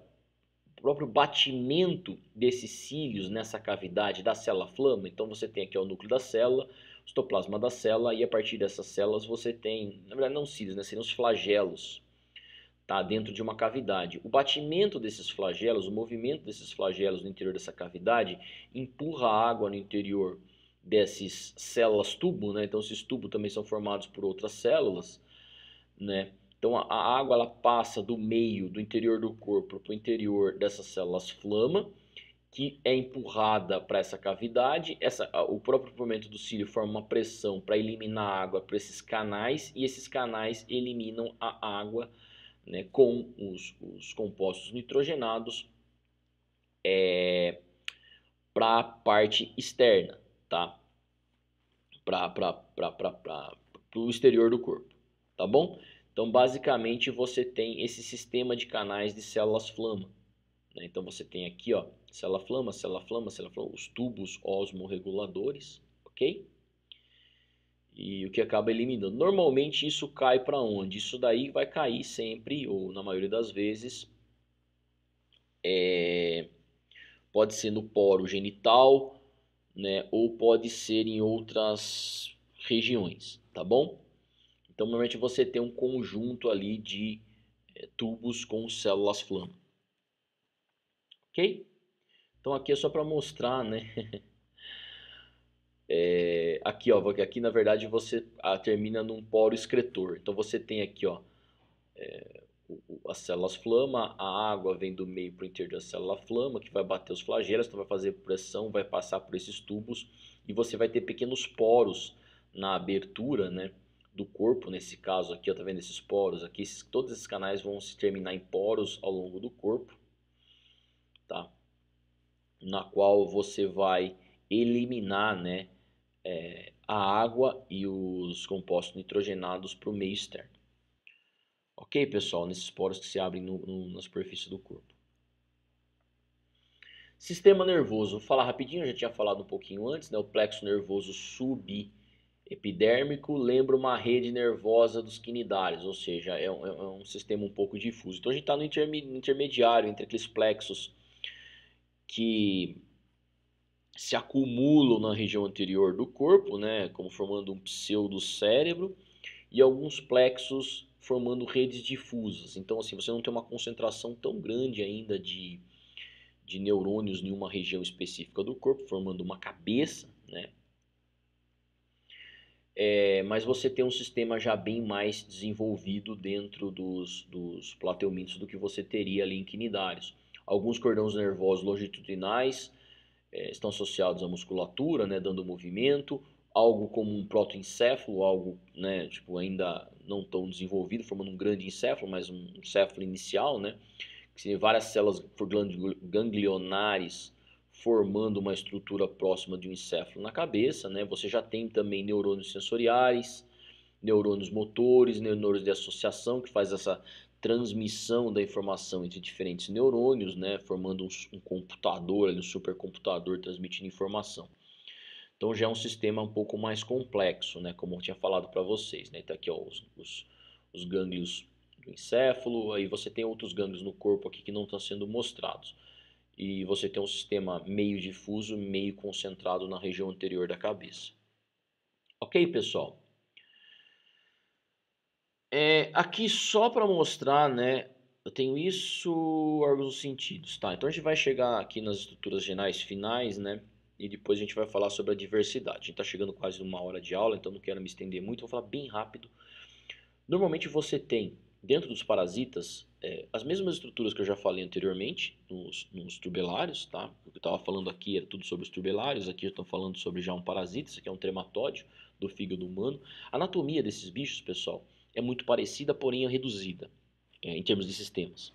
próprio batimento desses cílios nessa cavidade da célula flama, então você tem aqui o núcleo da célula, o citoplasma da célula, e a partir dessas células você tem, na verdade não cílios, né, seriam os flagelos, tá, dentro de uma cavidade. O batimento desses flagelos, o movimento desses flagelos no interior dessa cavidade, empurra a água no interior dessas células tubo, né? Então esses tubos também são formados por outras células, né? Então a, água ela passa do meio do interior do corpo para o interior dessas células flama, que é empurrada para essa cavidade. Essa, o próprio movimento do cílio forma uma pressão para eliminar a água para esses canais e esses canais eliminam a água né, com os, os compostos nitrogenados é, para a parte externa tá? Para o exterior do corpo, tá bom? Então, basicamente, você tem esse sistema de canais de células flama. Né? Então, você tem aqui, ó, célula flama, célula flama, célula flama, os tubos osmorreguladores, ok? E o que acaba eliminando. Normalmente, isso cai para onde? Isso daí vai cair sempre, ou na maioria das vezes, é, pode ser no poro genital, né, ou pode ser em outras regiões, tá bom? Então, normalmente você tem um conjunto ali de é, tubos com células flama. Ok? Então, aqui é só para mostrar, né? é, aqui, ó, aqui na verdade você ah, termina num poro excretor. Então, você tem aqui, ó, é, as células flama, a água vem do meio para o interior da célula flama, que vai bater os flagelos, então vai fazer pressão, vai passar por esses tubos e você vai ter pequenos poros na abertura, né, do corpo, nesse caso aqui, ó, tá vendo esses poros aqui, esses, todos esses canais vão se terminar em poros ao longo do corpo, tá? Na qual você vai eliminar, né, é, a água e os compostos nitrogenados para o meio externo. Ok, pessoal? Nesses poros que se abrem no, no, na superfície do corpo. Sistema nervoso. Vou falar rapidinho, eu já tinha falado um pouquinho antes, né? O plexo nervoso subepidérmico lembra uma rede nervosa dos quinidários, ou seja, é um, é um sistema um pouco difuso. Então a gente está no intermediário entre aqueles plexos que se acumulam na região anterior do corpo, né, como formando um pseudocérebro, e alguns plexos formando redes difusas. Então, assim, você não tem uma concentração tão grande ainda de, de neurônios em uma região específica do corpo, formando uma cabeça, né? É, mas você tem um sistema já bem mais desenvolvido dentro dos, dos plateumintos do que você teria ali em quinidários. Alguns cordões nervosos longitudinais é, estão associados à musculatura, né, dando movimento. Algo como um protoencéfalo, algo né, tipo, ainda não tão desenvolvido, formando um grande encéfalo, mas um encéfalo inicial, né? Que seriam várias células ganglionares formando uma estrutura próxima de um encéfalo na cabeça, né? Você já tem também neurônios sensoriais, neurônios motores, neurônios de associação, que faz essa transmissão da informação entre diferentes neurônios, né? Formando um, um computador, um supercomputador transmitindo informação. Então já é um sistema um pouco mais complexo, né? Como eu tinha falado para vocês, né? Então aqui ó, os, os, os gânglios do encéfalo, aí você tem outros gânglios no corpo aqui que não estão sendo mostrados. E você tem um sistema meio difuso, meio concentrado na região anterior da cabeça. Ok, pessoal? É, aqui só para mostrar, né? Eu tenho isso, órgãos dos sentidos, tá? Então a gente vai chegar aqui nas estruturas genais finais, né? E depois a gente vai falar sobre a diversidade. A gente está chegando quase uma hora de aula, então não quero me estender muito, vou falar bem rápido. Normalmente você tem, dentro dos parasitas, é, as mesmas estruturas que eu já falei anteriormente, nos, nos tubelários, tá? O que eu estava falando aqui era tudo sobre os tubelários, aqui eu estou falando sobre já um parasita, isso aqui é um trematóide do fígado humano. A anatomia desses bichos, pessoal, é muito parecida, porém é reduzida, é, em termos de sistemas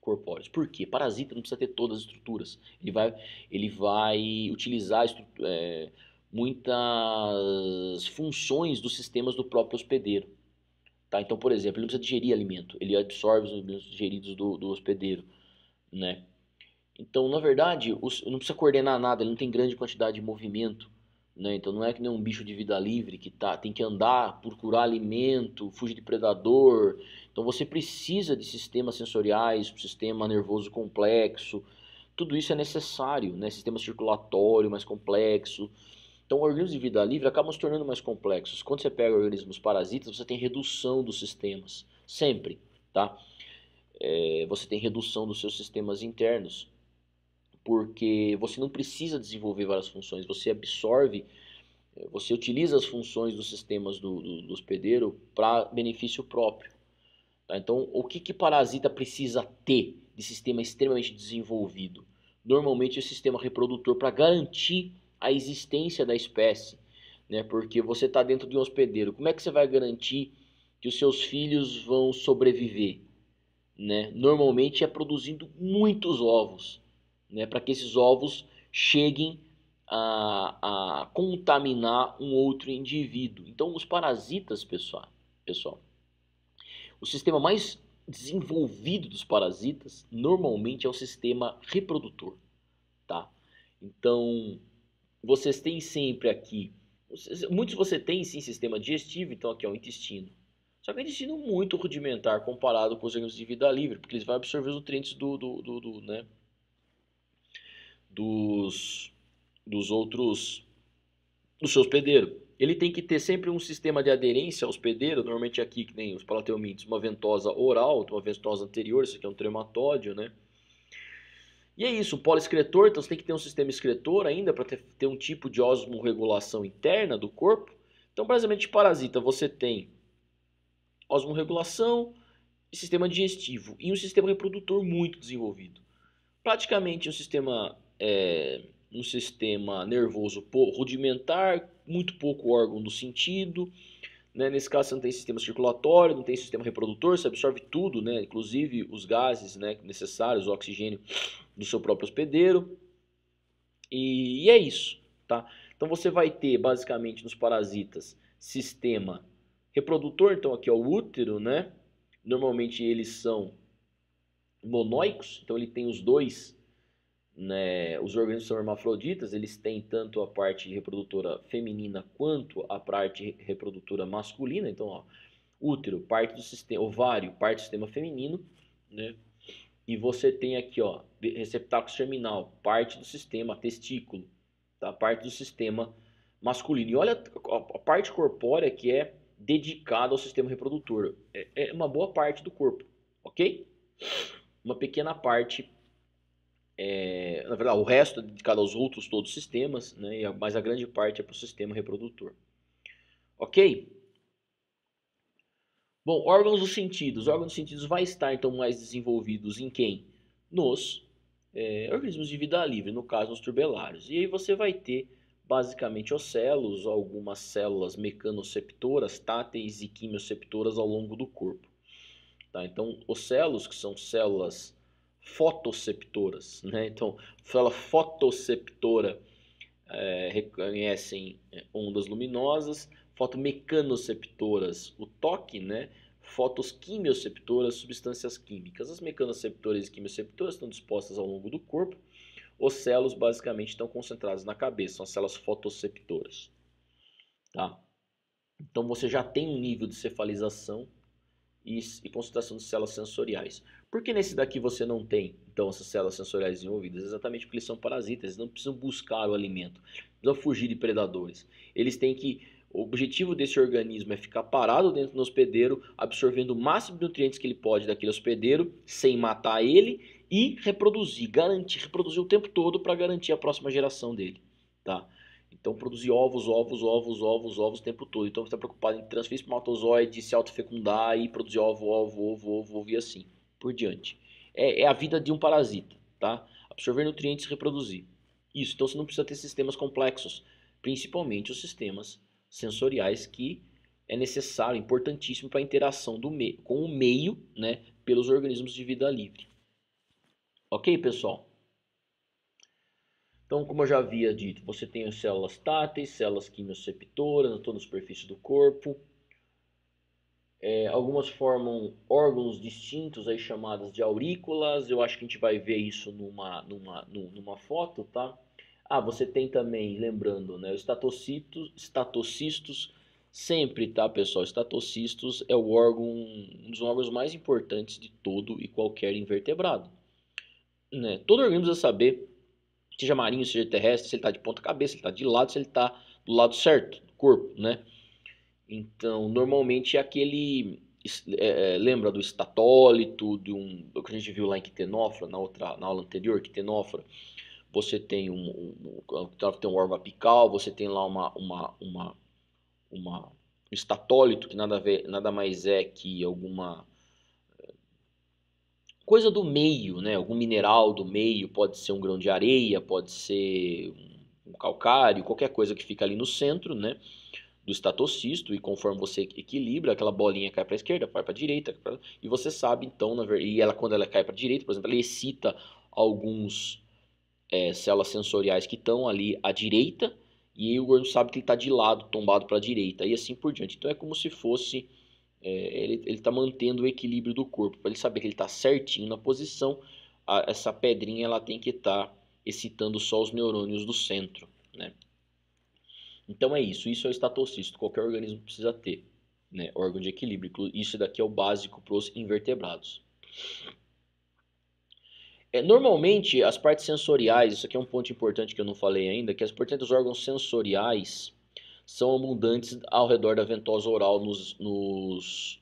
corpóreos. Por quê? Parasita não precisa ter todas as estruturas. Ele vai, ele vai utilizar é, muitas funções dos sistemas do próprio hospedeiro. Tá? Então, por exemplo, ele não precisa digerir alimento, ele absorve os alimentos digeridos do, do hospedeiro. Né? Então, na verdade, os, não precisa coordenar nada, ele não tem grande quantidade de movimento. Né? Então não é que nem um bicho de vida livre que tá, tem que andar, procurar alimento, fugir de predador. Então você precisa de sistemas sensoriais, sistema nervoso complexo. Tudo isso é necessário, né? sistema circulatório mais complexo. Então organismos de vida livre acabam se tornando mais complexos. Quando você pega organismos parasitas, você tem redução dos sistemas, sempre, tá? É, você tem redução dos seus sistemas internos porque você não precisa desenvolver várias funções, você absorve, eh, você utiliza as funções dos sistemas do, do, do hospedeiro para benefício próprio. Tá? Então, o que, que parasita precisa ter de sistema extremamente desenvolvido? Normalmente, o sistema reprodutor para garantir a existência da espécie, né? porque você está dentro de um hospedeiro. Como é que você vai garantir que os seus filhos vão sobreviver? Né? Normalmente é produzindo muitos ovos né, para que esses ovos cheguem a, a, contaminar um outro indivíduo. Então, os parasitas, pessoal, pessoal, o sistema mais desenvolvido dos parasitas normalmente é o sistema reprodutor, tá? Então, vocês têm sempre aqui, muitos você tem sim sistema digestivo, então aqui é o intestino. Só que é um intestino muito rudimentar comparado com os organismos de vida livre, porque eles vão absorver os nutrientes do, do, do, do né, dos, dos outros do seu hospedeiro. Ele tem que ter sempre um sistema de aderência ao hospedeiro, normalmente aqui que nem os palateomintes, uma ventosa oral, uma ventosa anterior, isso aqui é um trematódio, né? E é isso, o polo excretor, então você tem que ter um sistema excretor ainda para ter, ter um tipo de osmorregulação interna do corpo. Então, basicamente, parasita, você tem osmorregulação e sistema digestivo e um sistema reprodutor muito desenvolvido. Praticamente um sistema é, um sistema nervoso rudimentar, muito pouco órgão do sentido. Né? Nesse caso, você não tem sistema circulatório, não tem sistema reprodutor, você absorve tudo, né? inclusive os gases né, necessários, o oxigênio do seu próprio hospedeiro. E, e é isso. Tá? Então você vai ter, basicamente, nos parasitas, sistema reprodutor, então aqui é o útero, né? Normalmente eles são monóicos, então ele tem os dois né, os organismos são hermafroditas, eles têm tanto a parte reprodutora feminina quanto a parte reprodutora masculina. Então, ó, útero, parte do sistema, ovário, parte do sistema feminino, né? E você tem aqui, ó, receptáculo terminal, parte do sistema testículo, tá? Parte do sistema masculino. E olha a parte corpórea que é dedicada ao sistema reprodutor. É, é uma boa parte do corpo, ok? Uma pequena parte é, na verdade, o resto é dedicado aos outros todos os sistemas, né, mas a grande parte é para o sistema reprodutor. Ok? Bom, órgãos dos sentidos. Os órgãos dos sentidos vai estar então mais desenvolvidos em quem? Nos é, organismos de vida livre, no caso nos turbelários. E aí você vai ter basicamente ocelos, algumas células mecanoceptoras, táteis e quimioceptoras ao longo do corpo. Tá? Então, ocelos, que são células fotoceptoras. Né? Então, fala fotoceptora é, reconhecem é, ondas luminosas, fotomecanoceptoras o toque, né? fotosquimioceptoras substâncias químicas. As mecanoceptoras e quimioceptoras estão dispostas ao longo do corpo. Os celos basicamente estão concentrados na cabeça, são as células fotoceptoras. Tá? Então você já tem um nível de cefalização e, e concentração de células sensoriais. Por que nesse daqui você não tem, então, essas células sensoriais desenvolvidas? Exatamente porque eles são parasitas, eles não precisam buscar o alimento, precisam fugir de predadores. Eles têm que o objetivo desse organismo é ficar parado dentro do hospedeiro, absorvendo o máximo de nutrientes que ele pode daquele hospedeiro, sem matar ele e reproduzir, garantir, reproduzir o tempo todo para garantir a próxima geração dele, tá? Então produzir ovos, ovos, ovos, ovos, ovos o tempo todo. Então você está preocupado em transferir espermatozoide, se autofecundar e produzir ovo, ovo, ovo, ovo, ovo e assim por diante. É, é a vida de um parasita, tá? Absorver nutrientes e reproduzir. Isso, então você não precisa ter sistemas complexos, principalmente os sistemas sensoriais que é necessário, importantíssimo para a interação do meio, com o meio, né, pelos organismos de vida livre. Ok, pessoal? Então, como eu já havia dito, você tem as células táteis, células quimioceptoras na toda a superfície do corpo. É, algumas formam órgãos distintos aí chamadas de aurículas. Eu acho que a gente vai ver isso numa, numa, numa foto, tá? Ah, você tem também, lembrando, né, os estatocitos, estatocistos, sempre, tá, pessoal? Estatocistos é o órgão, um dos órgãos mais importantes de todo e qualquer invertebrado. Né? Todo organismo precisa saber, seja marinho, seja terrestre, se ele está de ponta cabeça, se ele está de lado, se ele está do lado certo do corpo, né? Então, normalmente é aquele é, é, lembra do estatólito, de um, do que a gente viu lá em Quitenófora, na outra na aula anterior, Quitenófora, você tem um, um, um, tem um órgão apical, você tem lá uma, uma, uma, uma um estatólito, que nada, ver, nada mais é que alguma eh, coisa do meio, né? algum mineral do meio, pode ser um grão de areia, pode ser um calcário, qualquer coisa que fica ali no centro, né? Do estatocisto e conforme você equilibra, aquela bolinha cai para a esquerda, vai para a direita, e você sabe então, na verdade, e ela quando ela cai para a direita, por exemplo, ela excita alguns é, células sensoriais que estão ali à direita e aí o organismo sabe que ele está de lado, tombado para a direita e assim por diante. Então é como se fosse é, ele está mantendo o equilíbrio do corpo para ele saber que ele está certinho na posição. A, essa pedrinha ela tem que estar tá excitando só os neurônios do centro, né? Então é isso. Isso é o estatocisto. Qualquer organismo precisa ter, né? Órgão de equilíbrio. Isso daqui é o básico para os invertebrados. É, normalmente, as partes sensoriais, isso aqui é um ponto importante que eu não falei ainda, que as importantes dos órgãos sensoriais são abundantes ao redor da ventosa oral nos, nos,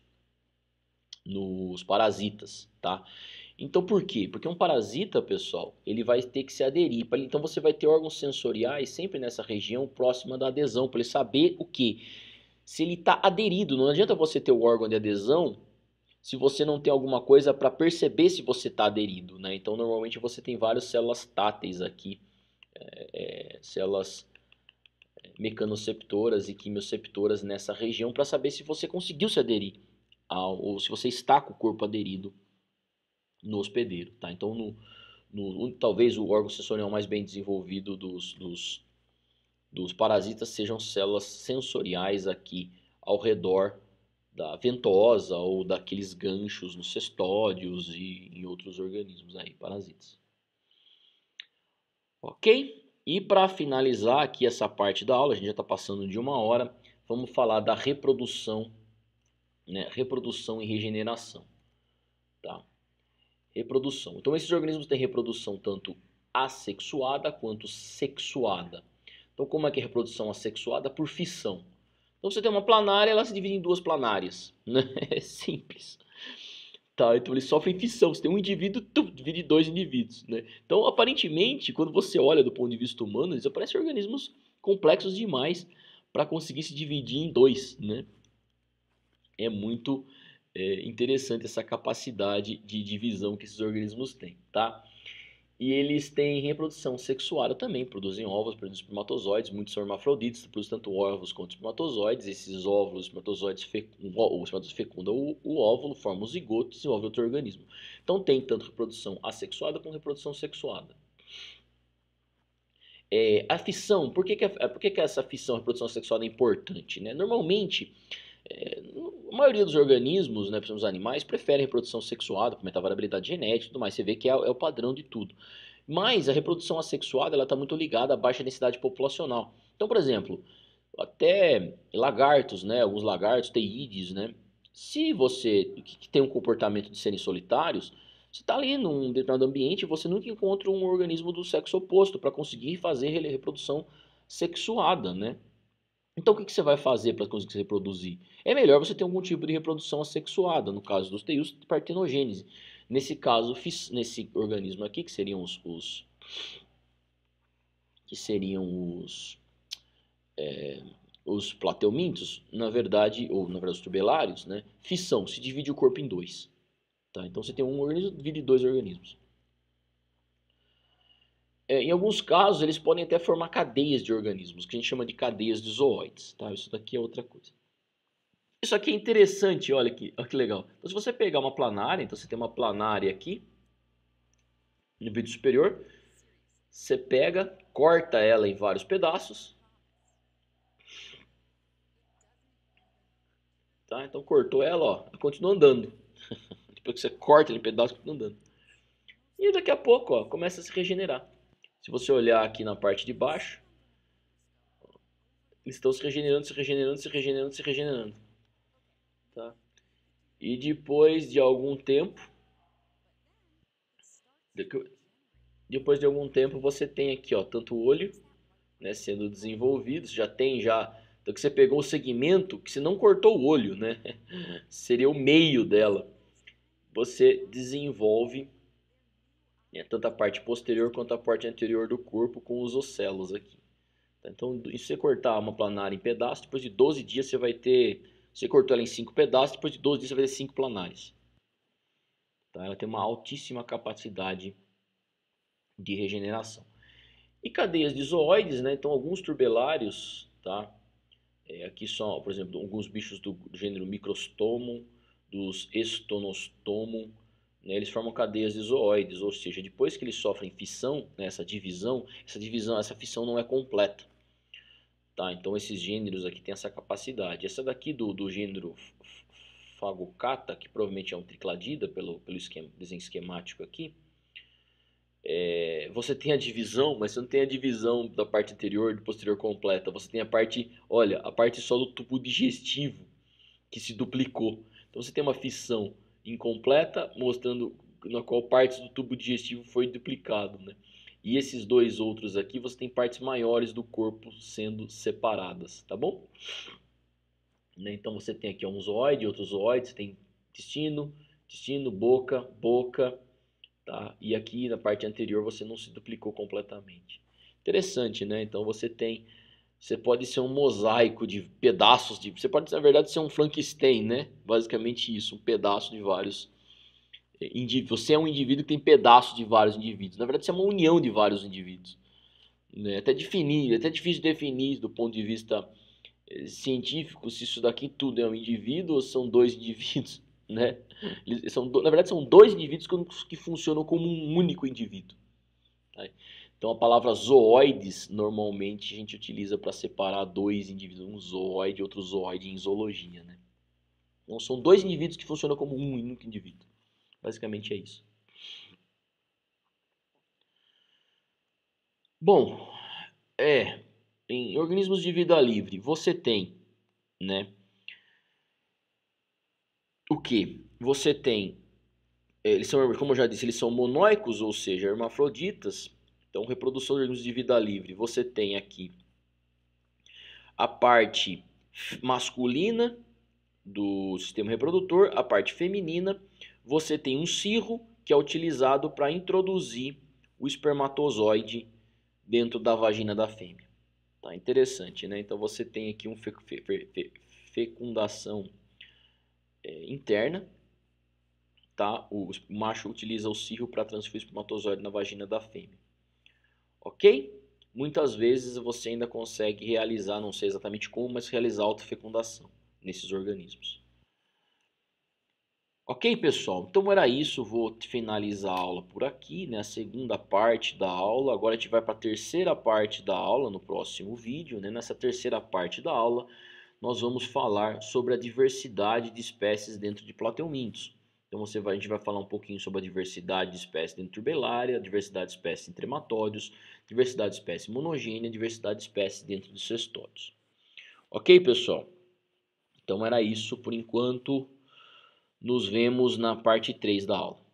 nos parasitas, tá? Então por quê? Porque um parasita, pessoal, ele vai ter que se aderir. Então você vai ter órgãos sensoriais sempre nessa região próxima da adesão, para ele saber o que? Se ele está aderido. Não adianta você ter o órgão de adesão se você não tem alguma coisa para perceber se você está aderido. Né? Então, normalmente você tem várias células táteis aqui, é, é, células é, mecanoceptoras e quimioceptoras nessa região para saber se você conseguiu se aderir ao, ou se você está com o corpo aderido no hospedeiro. Tá? Então, no, no, talvez o órgão sensorial mais bem desenvolvido dos, dos, dos parasitas sejam células sensoriais aqui ao redor da ventosa ou daqueles ganchos nos cestódios e em outros organismos aí, parasitas. Ok? E para finalizar aqui essa parte da aula, a gente já está passando de uma hora, vamos falar da reprodução, né? reprodução e regeneração. Tá? Reprodução. Então esses organismos têm reprodução tanto assexuada quanto sexuada. Então como é que é reprodução assexuada? Por fissão. Então você tem uma planária, ela se divide em duas planárias. Né? É simples. Tá, então eles sofrem fissão. Você tem um indivíduo, tu, divide dois indivíduos. Né? Então, aparentemente, quando você olha do ponto de vista humano, eles aparecem organismos complexos demais para conseguir se dividir em dois. Né? É muito é, interessante essa capacidade de divisão que esses organismos têm. Tá? E eles têm reprodução sexuada também, produzem ovos, produzem espermatozoides, muitos são hermafroditas, produzem tanto ovos quanto espermatozoides. Esses óvulos, espermatozoides, fecundam, o espermatozoide fecunda o, o óvulo, forma o zigoto e desenvolve outro organismo. Então tem tanto reprodução assexuada como reprodução sexuada. É, a fissão, por que, que, a, por que, que essa fissão, reprodução sexuada é importante? Né? Normalmente, a maioria dos organismos, né, os animais, preferem reprodução sexuada, por a variabilidade genética e tudo mais. Você vê que é, é, o padrão de tudo. Mas a reprodução assexuada está muito ligada à baixa densidade populacional. Então, por exemplo, até lagartos, né, alguns lagartos, teídeos, né, se você que tem um comportamento de serem solitários, você está ali num determinado ambiente e você nunca encontra um organismo do sexo oposto para conseguir fazer reprodução sexuada, né? Então o que, que você vai fazer para conseguir se reproduzir? É melhor você ter algum tipo de reprodução assexuada, no caso dos teius, partenogênese. Nesse caso, nesse organismo aqui, que seriam os, os que seriam os é, os plateumintos, na verdade, ou na verdade os tubelários, né, fissão, se divide o corpo em dois. Tá? Então você tem um organismo, divide dois organismos. É, em alguns casos, eles podem até formar cadeias de organismos, que a gente chama de cadeias de zooides. Tá? Isso daqui é outra coisa. Isso aqui é interessante, olha aqui, olha que legal. Então, se você pegar uma planária, então você tem uma planária aqui, no vídeo superior, você pega, corta ela em vários pedaços. Tá? Então cortou ela, ó, ela continua andando. Depois que você corta ele em pedaços, continua andando. E daqui a pouco, ó, começa a se regenerar. Se você olhar aqui na parte de baixo, eles estão se regenerando, se regenerando, se regenerando, se regenerando. Tá? E depois de algum tempo, depois de algum tempo você tem aqui, ó, tanto o olho, né, sendo desenvolvido, já tem já, então que você pegou o segmento que você não cortou o olho, né? Seria o meio dela. Você desenvolve né, tanto a parte posterior quanto a parte anterior do corpo com os ocelos aqui. Então, se você cortar uma planária em pedaços, depois de 12 dias você vai ter. Você cortou ela em 5 pedaços, depois de 12 dias você vai ter 5 planárias. Tá? Ela tem uma altíssima capacidade de regeneração. E cadeias de zooides, né? então alguns turbelários, tá? É, aqui são, por exemplo, alguns bichos do gênero Microstomum, dos Estonostomum, né, eles formam cadeias isoóides, ou seja, depois que eles sofrem fissão, né, essa divisão, essa divisão, essa fissão não é completa. Tá? Então esses gêneros aqui têm essa capacidade. Essa daqui do, do gênero Fagocata, que provavelmente é um tricladida pelo, pelo esquema, desenho esquemático aqui, é, você tem a divisão, mas você não tem a divisão da parte anterior e posterior completa. Você tem a parte, olha, a parte só do tubo digestivo que se duplicou. Então você tem uma fissão incompleta, mostrando na qual partes do tubo digestivo foi duplicado, né? E esses dois outros aqui, você tem partes maiores do corpo sendo separadas, tá bom? Né? Então você tem aqui um zoóide, outro zoóide, você tem intestino, intestino, boca, boca, tá? E aqui na parte anterior você não se duplicou completamente. Interessante, né? Então você tem você pode ser um mosaico de pedaços de. Você pode, na verdade, ser um Frankenstein, né? Basicamente isso, um pedaço de vários eh, indivíduos. Você é um indivíduo que tem pedaços de vários indivíduos. Na verdade, você é uma união de vários indivíduos. Né? Até definir, até difícil definir do ponto de vista eh, científico se isso daqui tudo é um indivíduo ou são dois indivíduos, né? Eles são, na verdade, são dois indivíduos que funcionam como um único indivíduo. Tá? Então a palavra zooides normalmente a gente utiliza para separar dois indivíduos, um zooide e outro zooide em zoologia. Né? Então são dois indivíduos que funcionam como um único indivíduo. Basicamente é isso. Bom, é, em organismos de vida livre você tem, né? O que? Você tem, eles são, como eu já disse, eles são monóicos, ou seja, hermafroditas então, reprodução de vida livre. Você tem aqui a parte masculina do sistema reprodutor, a parte feminina. Você tem um cirro que é utilizado para introduzir o espermatozoide dentro da vagina da fêmea. Tá interessante, né? Então você tem aqui uma fe fe fe fecundação é, interna, tá? O macho utiliza o cirro para transferir o espermatozoide na vagina da fêmea ok? Muitas vezes você ainda consegue realizar, não sei exatamente como, mas realizar autofecundação nesses organismos. Ok, pessoal? Então era isso. Vou finalizar a aula por aqui, né? A segunda parte da aula. Agora a gente vai para a terceira parte da aula no próximo vídeo. Né? Nessa terceira parte da aula, nós vamos falar sobre a diversidade de espécies dentro de plateumintos. Então você vai, a gente vai falar um pouquinho sobre a diversidade de espécies dentro de turbelária, diversidade de espécies em trematóides, diversidade de espécies monogênia, diversidade de espécies dentro dos cestódios. Ok, pessoal? Então era isso por enquanto. Nos vemos na parte 3 da aula.